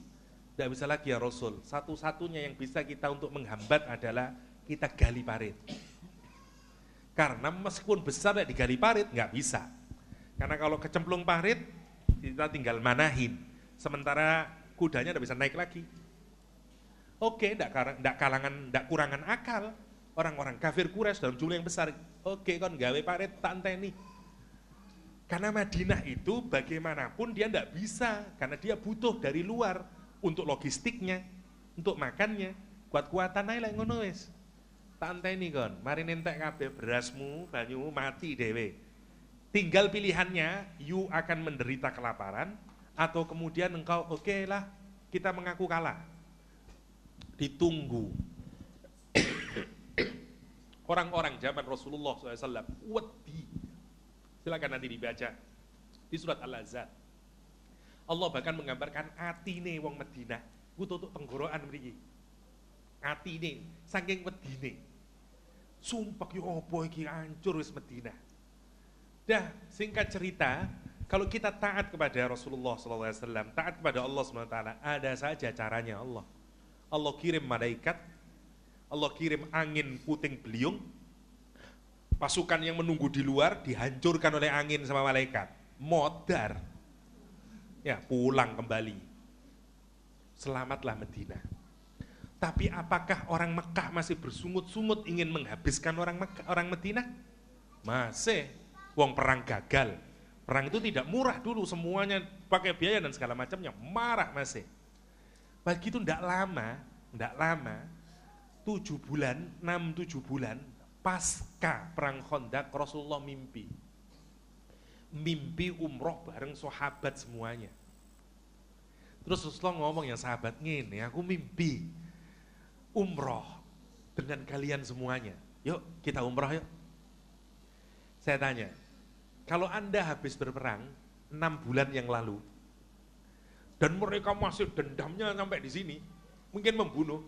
Tidak bisa lagi ya Rasul, satu-satunya yang bisa kita untuk menghambat adalah kita gali parit. Karena meskipun besar ya digali parit, nggak bisa. Karena kalau kecemplung parit, kita tinggal manahin. Sementara kudanya tidak bisa naik lagi. Oke, tidak kalangan, tidak kurangan akal. Orang-orang kafir kures dalam jumlah yang besar. Oke, kon gawe parit tak nih. Karena Madinah itu bagaimanapun dia tidak bisa, karena dia butuh dari luar untuk logistiknya, untuk makannya, kuat-kuatan aja lah ngono wis. Tak nih kon, mari nentek kabeh berasmu, banyu mati dewe. Tinggal pilihannya, you akan menderita kelaparan, atau kemudian engkau oke okay lah, kita mengaku kalah ditunggu. <coughs> Orang-orang zaman Rasulullah SAW, wedi. Silakan nanti dibaca di surat Al-Azhar. Allah bahkan menggambarkan atine wong Medina, ku tutuk tenggorokan mriki. Atine saking wedine. Sumpah yo apa iki hancur wis Medina. Dah singkat cerita, kalau kita taat kepada Rasulullah SAW, taat kepada Allah SWT, ada saja caranya Allah. Allah kirim malaikat, Allah kirim angin puting beliung, pasukan yang menunggu di luar dihancurkan oleh angin sama malaikat, modar, ya pulang kembali, selamatlah Medina. Tapi apakah orang Mekah masih bersungut-sungut ingin menghabiskan orang Mekah, orang Medina? Masih, wong perang gagal. Perang itu tidak murah dulu, semuanya pakai biaya dan segala macamnya, marah masih. Begitu tidak lama, tidak lama, tujuh bulan, enam tujuh bulan, pasca perang Khandaq Rasulullah mimpi. Mimpi umroh bareng sahabat semuanya. Terus Rasulullah ngomong yang sahabat ngene, aku mimpi umroh dengan kalian semuanya. Yuk kita umroh yuk. Saya tanya, kalau anda habis berperang enam bulan yang lalu, dan mereka masih dendamnya sampai di sini, mungkin membunuh.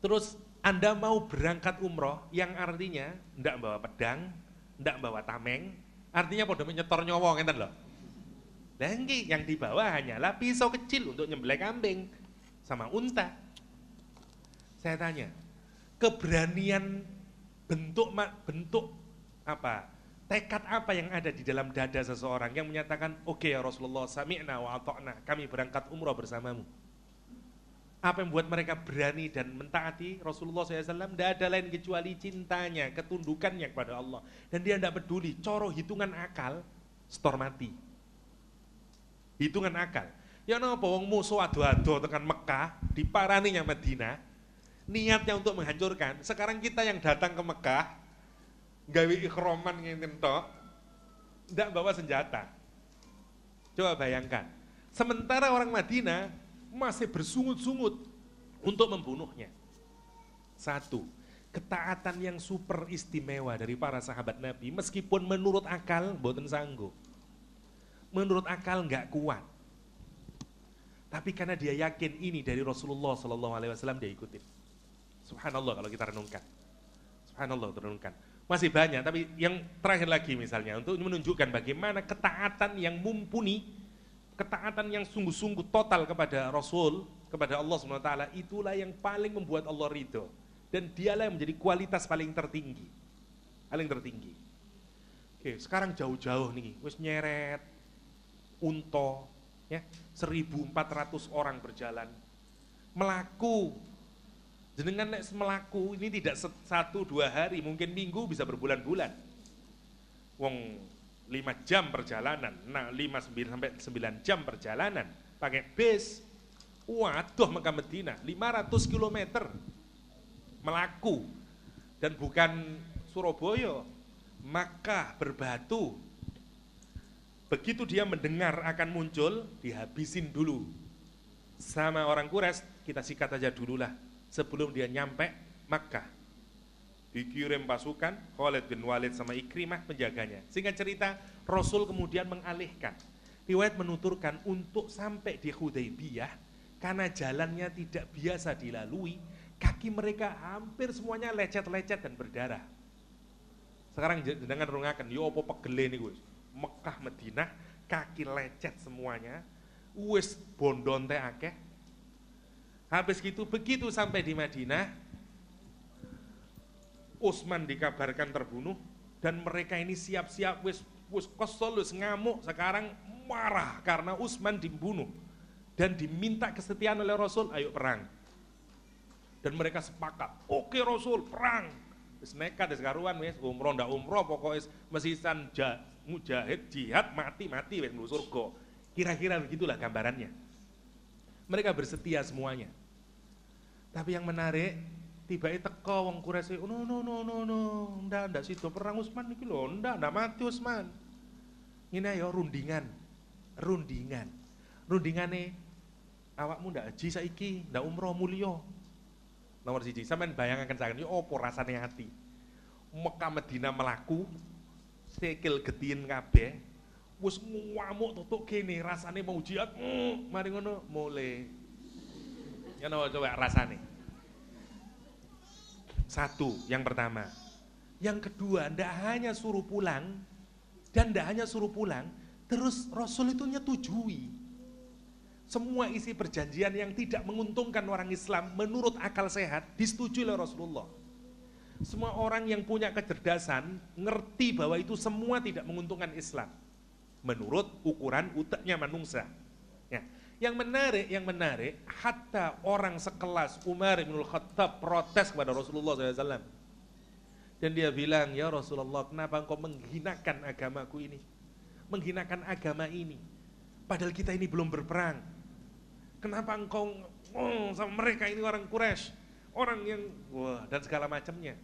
Terus Anda mau berangkat umroh yang artinya tidak bawa pedang, tidak bawa tameng, artinya pada menyetor nyawa ngeten loh. Dan yang dibawa hanyalah pisau kecil untuk nyembelih kambing sama unta. Saya tanya, keberanian bentuk bentuk apa tekad apa yang ada di dalam dada seseorang yang menyatakan, oke okay, ya Rasulullah, sami'na wa kami berangkat umroh bersamamu. Apa yang membuat mereka berani dan mentaati Rasulullah SAW? Tidak ada lain kecuali cintanya, ketundukannya kepada Allah. Dan dia tidak peduli, coro hitungan akal, stor mati. Hitungan akal. Ya napa wong musuh ado-ado tekan Mekah, diparani yang Madinah, niatnya untuk menghancurkan. Sekarang kita yang datang ke Mekah, gawe ikhroman tok, tidak bawa senjata. Coba bayangkan. Sementara orang Madinah masih bersungut-sungut untuk membunuhnya. Satu, ketaatan yang super istimewa dari para sahabat Nabi, meskipun menurut akal, boten sanggup. Menurut akal nggak kuat. Tapi karena dia yakin ini dari Rasulullah Sallallahu Alaihi Wasallam dia ikutin. Subhanallah kalau kita renungkan. Subhanallah renungkan. Masih banyak, tapi yang terakhir lagi misalnya untuk menunjukkan bagaimana ketaatan yang mumpuni ketaatan yang sungguh-sungguh total kepada Rasul, kepada Allah SWT, itulah yang paling membuat Allah ridho. Dan dialah yang menjadi kualitas paling tertinggi. Paling tertinggi. Oke, sekarang jauh-jauh nih, wis nyeret, unto, ya, 1400 orang berjalan. Melaku, jenengan nek melaku ini tidak satu dua hari, mungkin minggu bisa berbulan-bulan. Wong 5 jam perjalanan, nah 5 9 sampai 9 jam perjalanan. Pakai bis. Waduh Mekah Medina. 500 km melaku. Dan bukan Surabaya, Makkah berbatu. Begitu dia mendengar akan muncul, dihabisin dulu. Sama orang Quraisy, kita sikat aja dulu lah sebelum dia nyampe Makkah dikirim pasukan Khalid bin Walid sama Ikrimah penjaganya. Sehingga cerita Rasul kemudian mengalihkan. Riwayat menuturkan untuk sampai di Hudaybiyah karena jalannya tidak biasa dilalui, kaki mereka hampir semuanya lecet-lecet dan berdarah. Sekarang dengan rungakan, yo apa pegele nih gue, Mekah Madinah, kaki lecet semuanya, wis bondon teh akeh. Habis gitu begitu sampai di Madinah, Utsman dikabarkan terbunuh dan mereka ini siap-siap wis wis kesel wis ngamuk sekarang marah karena Utsman dibunuh dan diminta kesetiaan oleh Rasul ayo perang. Dan mereka sepakat oke Rasul perang. Wis nekat wis karuan wis umroh ndak umroh pokoknya mesisan mujahid jihad mati-mati wis surga. Kira-kira begitulah gambarannya. Mereka bersetia semuanya. Tapi yang menarik tiba teko wong oh, no no no no no ndak ndak situ perang Utsman iki lho ndak ndak mati Utsman. Ini ayo rundingan rundingan. Rundingane awakmu ndak haji saiki ndak umroh mulya. Nomor siji sampean bayangaken saken yo opo rasane hati Mekah Medina melaku sekil getin kabeh wis ngamuk tutuk kene rasane mau jihad mm, mari ngono mulai. Ya coba rasane satu, yang pertama. Yang kedua, tidak hanya suruh pulang, dan tidak hanya suruh pulang, terus Rasul itu nyetujui. Semua isi perjanjian yang tidak menguntungkan orang Islam menurut akal sehat disetujui oleh Rasulullah. Semua orang yang punya kecerdasan ngerti bahwa itu semua tidak menguntungkan Islam menurut ukuran utaknya manusia. Ya. Yang menarik, yang menarik, hatta orang sekelas Umar bin Khattab protes kepada Rasulullah SAW. Dan dia bilang, ya Rasulullah, kenapa engkau menghinakan agamaku ini? Menghinakan agama ini. Padahal kita ini belum berperang. Kenapa engkau oh, sama mereka ini orang Quraisy, orang yang wah dan segala macamnya.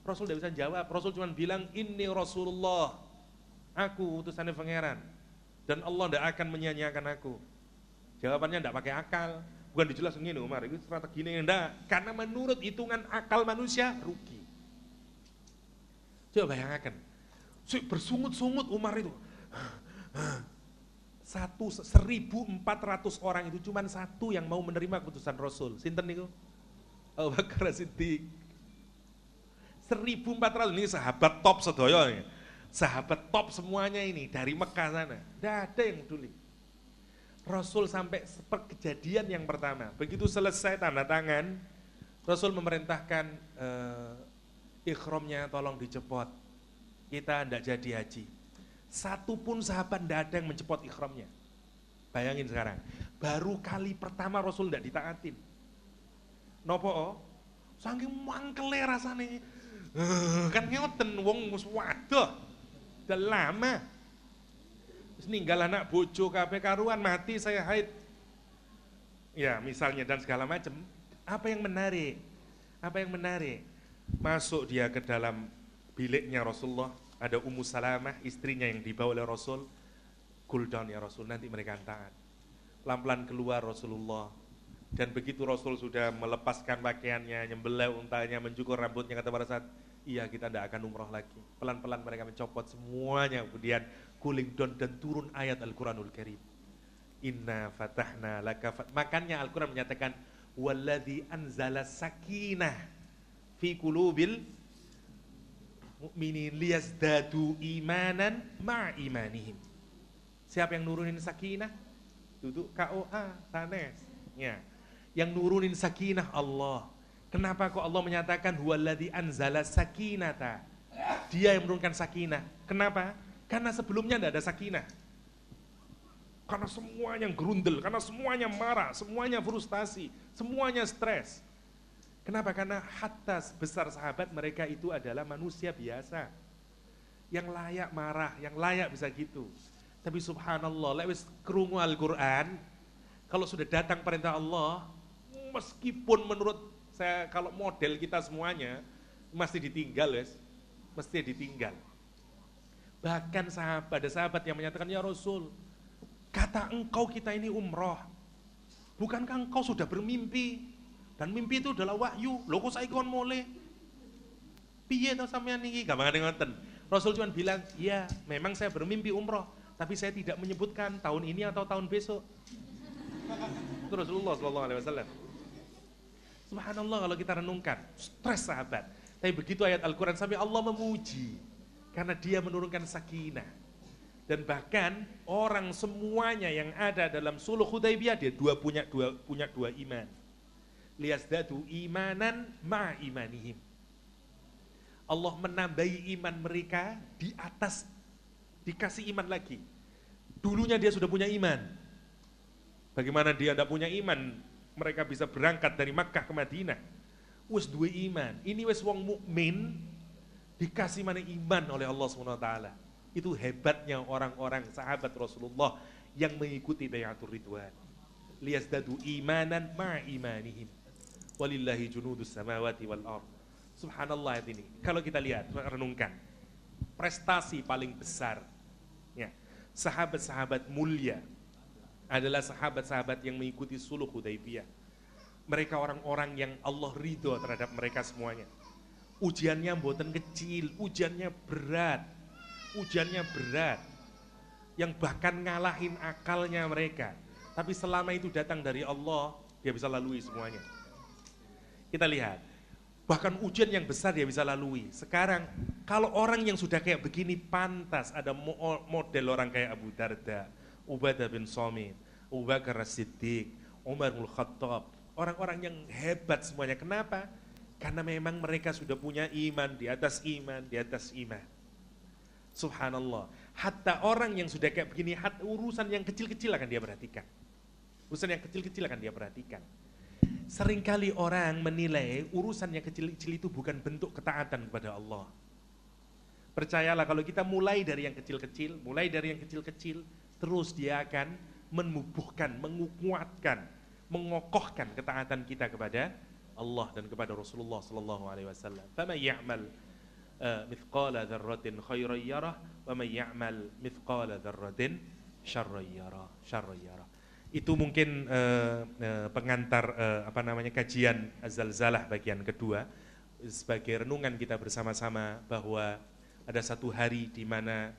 Rasul tidak bisa jawab. Rasul cuma bilang, ini Rasulullah, aku utusannya pangeran. Dan Allah tidak akan menyanyiakan aku. Jawabannya tidak pakai akal. Bukan dijelasin ini Umar, itu strategi ini enggak. Karena menurut hitungan akal manusia rugi. Coba bayangkan. Bersungut-sungut Umar itu. <gasps> Satu, 1400 orang itu cuma satu yang mau menerima keputusan Rasul. Sinten itu? Abu Bakar Siddiq. 1400 ini sahabat top sedoyo Sahabat top semuanya ini dari Mekah sana. Tidak ada yang peduli. Rasul sampai kejadian yang pertama. Begitu selesai tanda tangan, Rasul memerintahkan uh, ikhromnya tolong dicepot. Kita tidak jadi haji. Satu pun sahabat tidak ada yang mencepot ikhromnya. Bayangin sekarang, baru kali pertama Rasul tidak ditaatin. Nopo? Saking mangkele rasane. Uh, kan ngoten wong waduh. Udah lama. Ninggal anak bojo kabeh karuan mati saya haid. Ya, misalnya dan segala macam. Apa yang menarik? Apa yang menarik? Masuk dia ke dalam biliknya Rasulullah, ada Ummu Salamah, istrinya yang dibawa oleh Rasul. Cool down ya Rasul, nanti mereka taat. Pelan-pelan keluar Rasulullah, dan begitu Rasul sudah melepaskan pakaiannya, nyembelih untanya, mencukur rambutnya, kata pada saat, iya kita tidak akan umroh lagi. Pelan-pelan mereka mencopot semuanya, kemudian cooling down dan turun ayat Al-Quranul Karim. Inna fatahna laka fat. Makanya Al-Quran menyatakan, Walladhi anzala sakinah fi kulubil mu'minin liyazdadu imanan ma imanihim. Siapa yang nurunin sakinah? Duduk KOA, sanes. Ya yang nurunin sakinah Allah. Kenapa kok Allah menyatakan huwaladzi anzala sakinata? Dia yang menurunkan sakinah. Kenapa? Karena sebelumnya tidak ada sakinah. Karena semuanya gerundel, karena semuanya marah, semuanya frustasi, semuanya stres. Kenapa? Karena hatta besar sahabat mereka itu adalah manusia biasa. Yang layak marah, yang layak bisa gitu. Tapi subhanallah, lewis kerungu Al-Quran, kalau sudah datang perintah Allah, meskipun menurut saya kalau model kita semuanya mesti ditinggal ya, mesti ditinggal. Bahkan sahabat, ada sahabat yang menyatakan, ya Rasul, kata engkau kita ini umroh, bukankah engkau sudah bermimpi? Dan mimpi itu adalah wahyu, lo kok saya ikon mulai? Piye tau sampean niki? Gampang ngoten. Rasul cuma bilang, ya memang saya bermimpi umroh, tapi saya tidak menyebutkan tahun ini atau tahun besok. Itu Rasulullah SAW. Subhanallah kalau kita renungkan, stres sahabat. Tapi begitu ayat Al-Quran sampai Allah memuji. Karena dia menurunkan sakinah. Dan bahkan orang semuanya yang ada dalam suluh Hudaybiyah dia dua punya dua punya dua iman. Liyazdadu imanan ma imanihim. Allah menambahi iman mereka di atas dikasih iman lagi. Dulunya dia sudah punya iman. Bagaimana dia tidak punya iman? mereka bisa berangkat dari Makkah ke Madinah. Wes dua iman. Ini wes wong mukmin dikasih mana iman oleh Allah SWT. Itu hebatnya orang-orang sahabat Rasulullah yang mengikuti bayatul ridwan. Liyazdadu imanan ma imanihim. Walillahi junudus samawati wal ard. Subhanallah ini. Kalau kita lihat, renungkan. Prestasi paling besar. Ya, sahabat-sahabat mulia adalah sahabat-sahabat yang mengikuti suluh Hudaybiyah. Mereka orang-orang yang Allah ridho terhadap mereka semuanya. Ujiannya buatan kecil, ujiannya berat. Ujiannya berat. Yang bahkan ngalahin akalnya mereka. Tapi selama itu datang dari Allah, dia bisa lalui semuanya. Kita lihat, bahkan ujian yang besar dia bisa lalui. Sekarang, kalau orang yang sudah kayak begini pantas ada model orang kayak Abu Darda, Ubadah bin Somit, Abu Bakar Siddiq, Umar Khattab, orang-orang yang hebat semuanya. Kenapa? Karena memang mereka sudah punya iman di atas iman, di atas iman. Subhanallah. Hatta orang yang sudah kayak begini, hatta urusan yang kecil-kecil akan dia perhatikan. Urusan yang kecil-kecil akan dia perhatikan. Seringkali orang menilai urusan yang kecil-kecil itu bukan bentuk ketaatan kepada Allah. Percayalah kalau kita mulai dari yang kecil-kecil, mulai dari yang kecil-kecil, terus dia akan menubuhkan, menguatkan, mengokohkan ketaatan kita kepada Allah dan kepada Rasulullah sallallahu alaihi wasallam. Faman ya'mal uh, mithqala dzarratin khairan yarah wa man ya'mal mithqala dzarratin syarran yarah, syarran. Itu mungkin uh, uh, pengantar uh, apa namanya kajian Az-Zalzalah bagian kedua sebagai renungan kita bersama-sama bahwa ada satu hari di mana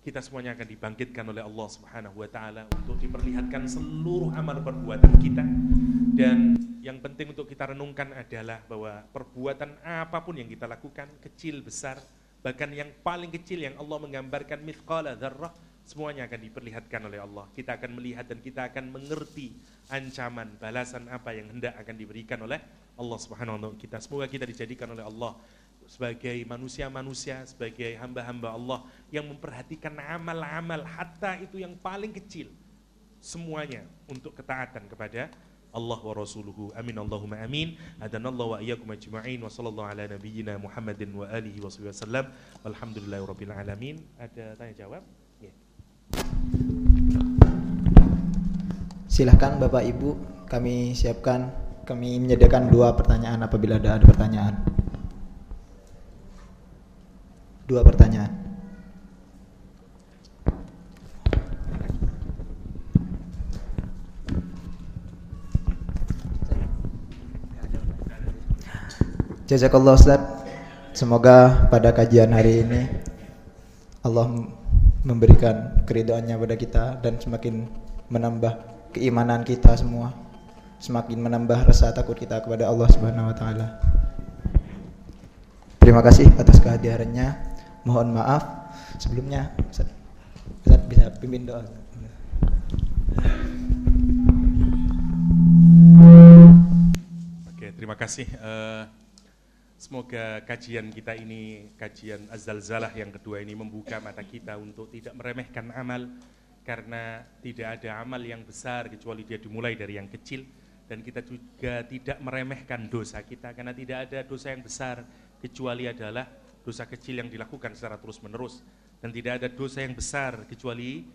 kita semuanya akan dibangkitkan oleh Allah Subhanahu wa taala untuk diperlihatkan seluruh amal perbuatan kita dan yang penting untuk kita renungkan adalah bahwa perbuatan apa pun yang kita lakukan kecil besar bahkan yang paling kecil yang Allah menggambarkan mithqala dzarrah semuanya akan diperlihatkan oleh Allah. Kita akan melihat dan kita akan mengerti ancaman, balasan apa yang hendak akan diberikan oleh Allah Subhanahu wa taala kita. Semoga kita dijadikan oleh Allah sebagai manusia-manusia, sebagai hamba-hamba Allah yang memperhatikan amal-amal hatta itu yang paling kecil semuanya untuk ketaatan kepada Allah wa rasuluhu. Amin Allahumma amin. Adanallahu wa iyyakum ajma'in wa sallallahu ala nabiyyina Muhammadin wa alihi wa wasallam. Walhamdulillahirabbil alamin. Ada tanya jawab? Ya. Silahkan Bapak Ibu, kami siapkan, kami menyediakan dua pertanyaan apabila ada, ada pertanyaan. Dua pertanyaan. Jazakallah Ustaz. Semoga pada kajian hari ini Allah memberikan keridoannya pada kita dan semakin menambah keimanan kita semua. Semakin menambah rasa takut kita kepada Allah Subhanahu wa taala. Terima kasih atas kehadirannya. Mohon maaf sebelumnya Ustaz bisa pimpin doa. Oke, terima kasih. Uh, Semoga kajian kita ini, kajian Az-Zalzalah yang kedua ini membuka mata kita untuk tidak meremehkan amal karena tidak ada amal yang besar kecuali dia dimulai dari yang kecil dan kita juga tidak meremehkan dosa kita karena tidak ada dosa yang besar kecuali adalah dosa kecil yang dilakukan secara terus-menerus dan tidak ada dosa yang besar kecuali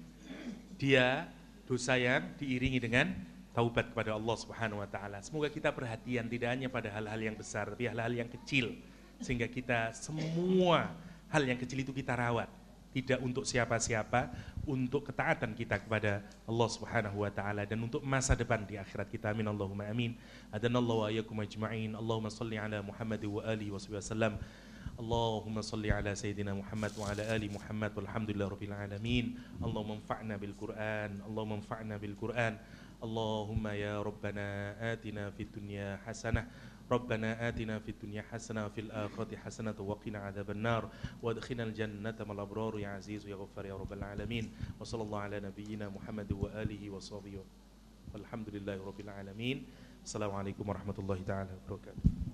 dia dosa yang diiringi dengan taubat kepada Allah Subhanahu wa taala. Semoga kita perhatian tidak hanya pada hal-hal yang besar, tapi hal-hal yang kecil sehingga kita semua hal yang kecil itu kita rawat. Tidak untuk siapa-siapa, untuk ketaatan kita kepada Allah Subhanahu wa taala dan untuk masa depan di akhirat kita. Amin Allahumma amin. Adanallahu wa ajma'in. Allahumma salli ala Muhammad wa alihi wa sallam. اللهم صل على سيدنا محمد وعلى آل محمد والحمد لله رب العالمين. اللهم انفعنا بالقرآن اللهم انفعنا بالقرآن. اللهم يا ربنا آتنا في الدنيا حسنة ربنا آتنا في الدنيا حسنة وفي الآخرة حسنة وقنا عذاب النار. وادخلنا الجنة مع الأبرار يا عزيز يا غفار يا رب العالمين. وصلى الله على نبينا محمد وآله وصحبه. والحمد لله رب العالمين. السلام عليكم ورحمة الله تعالى وبركاته.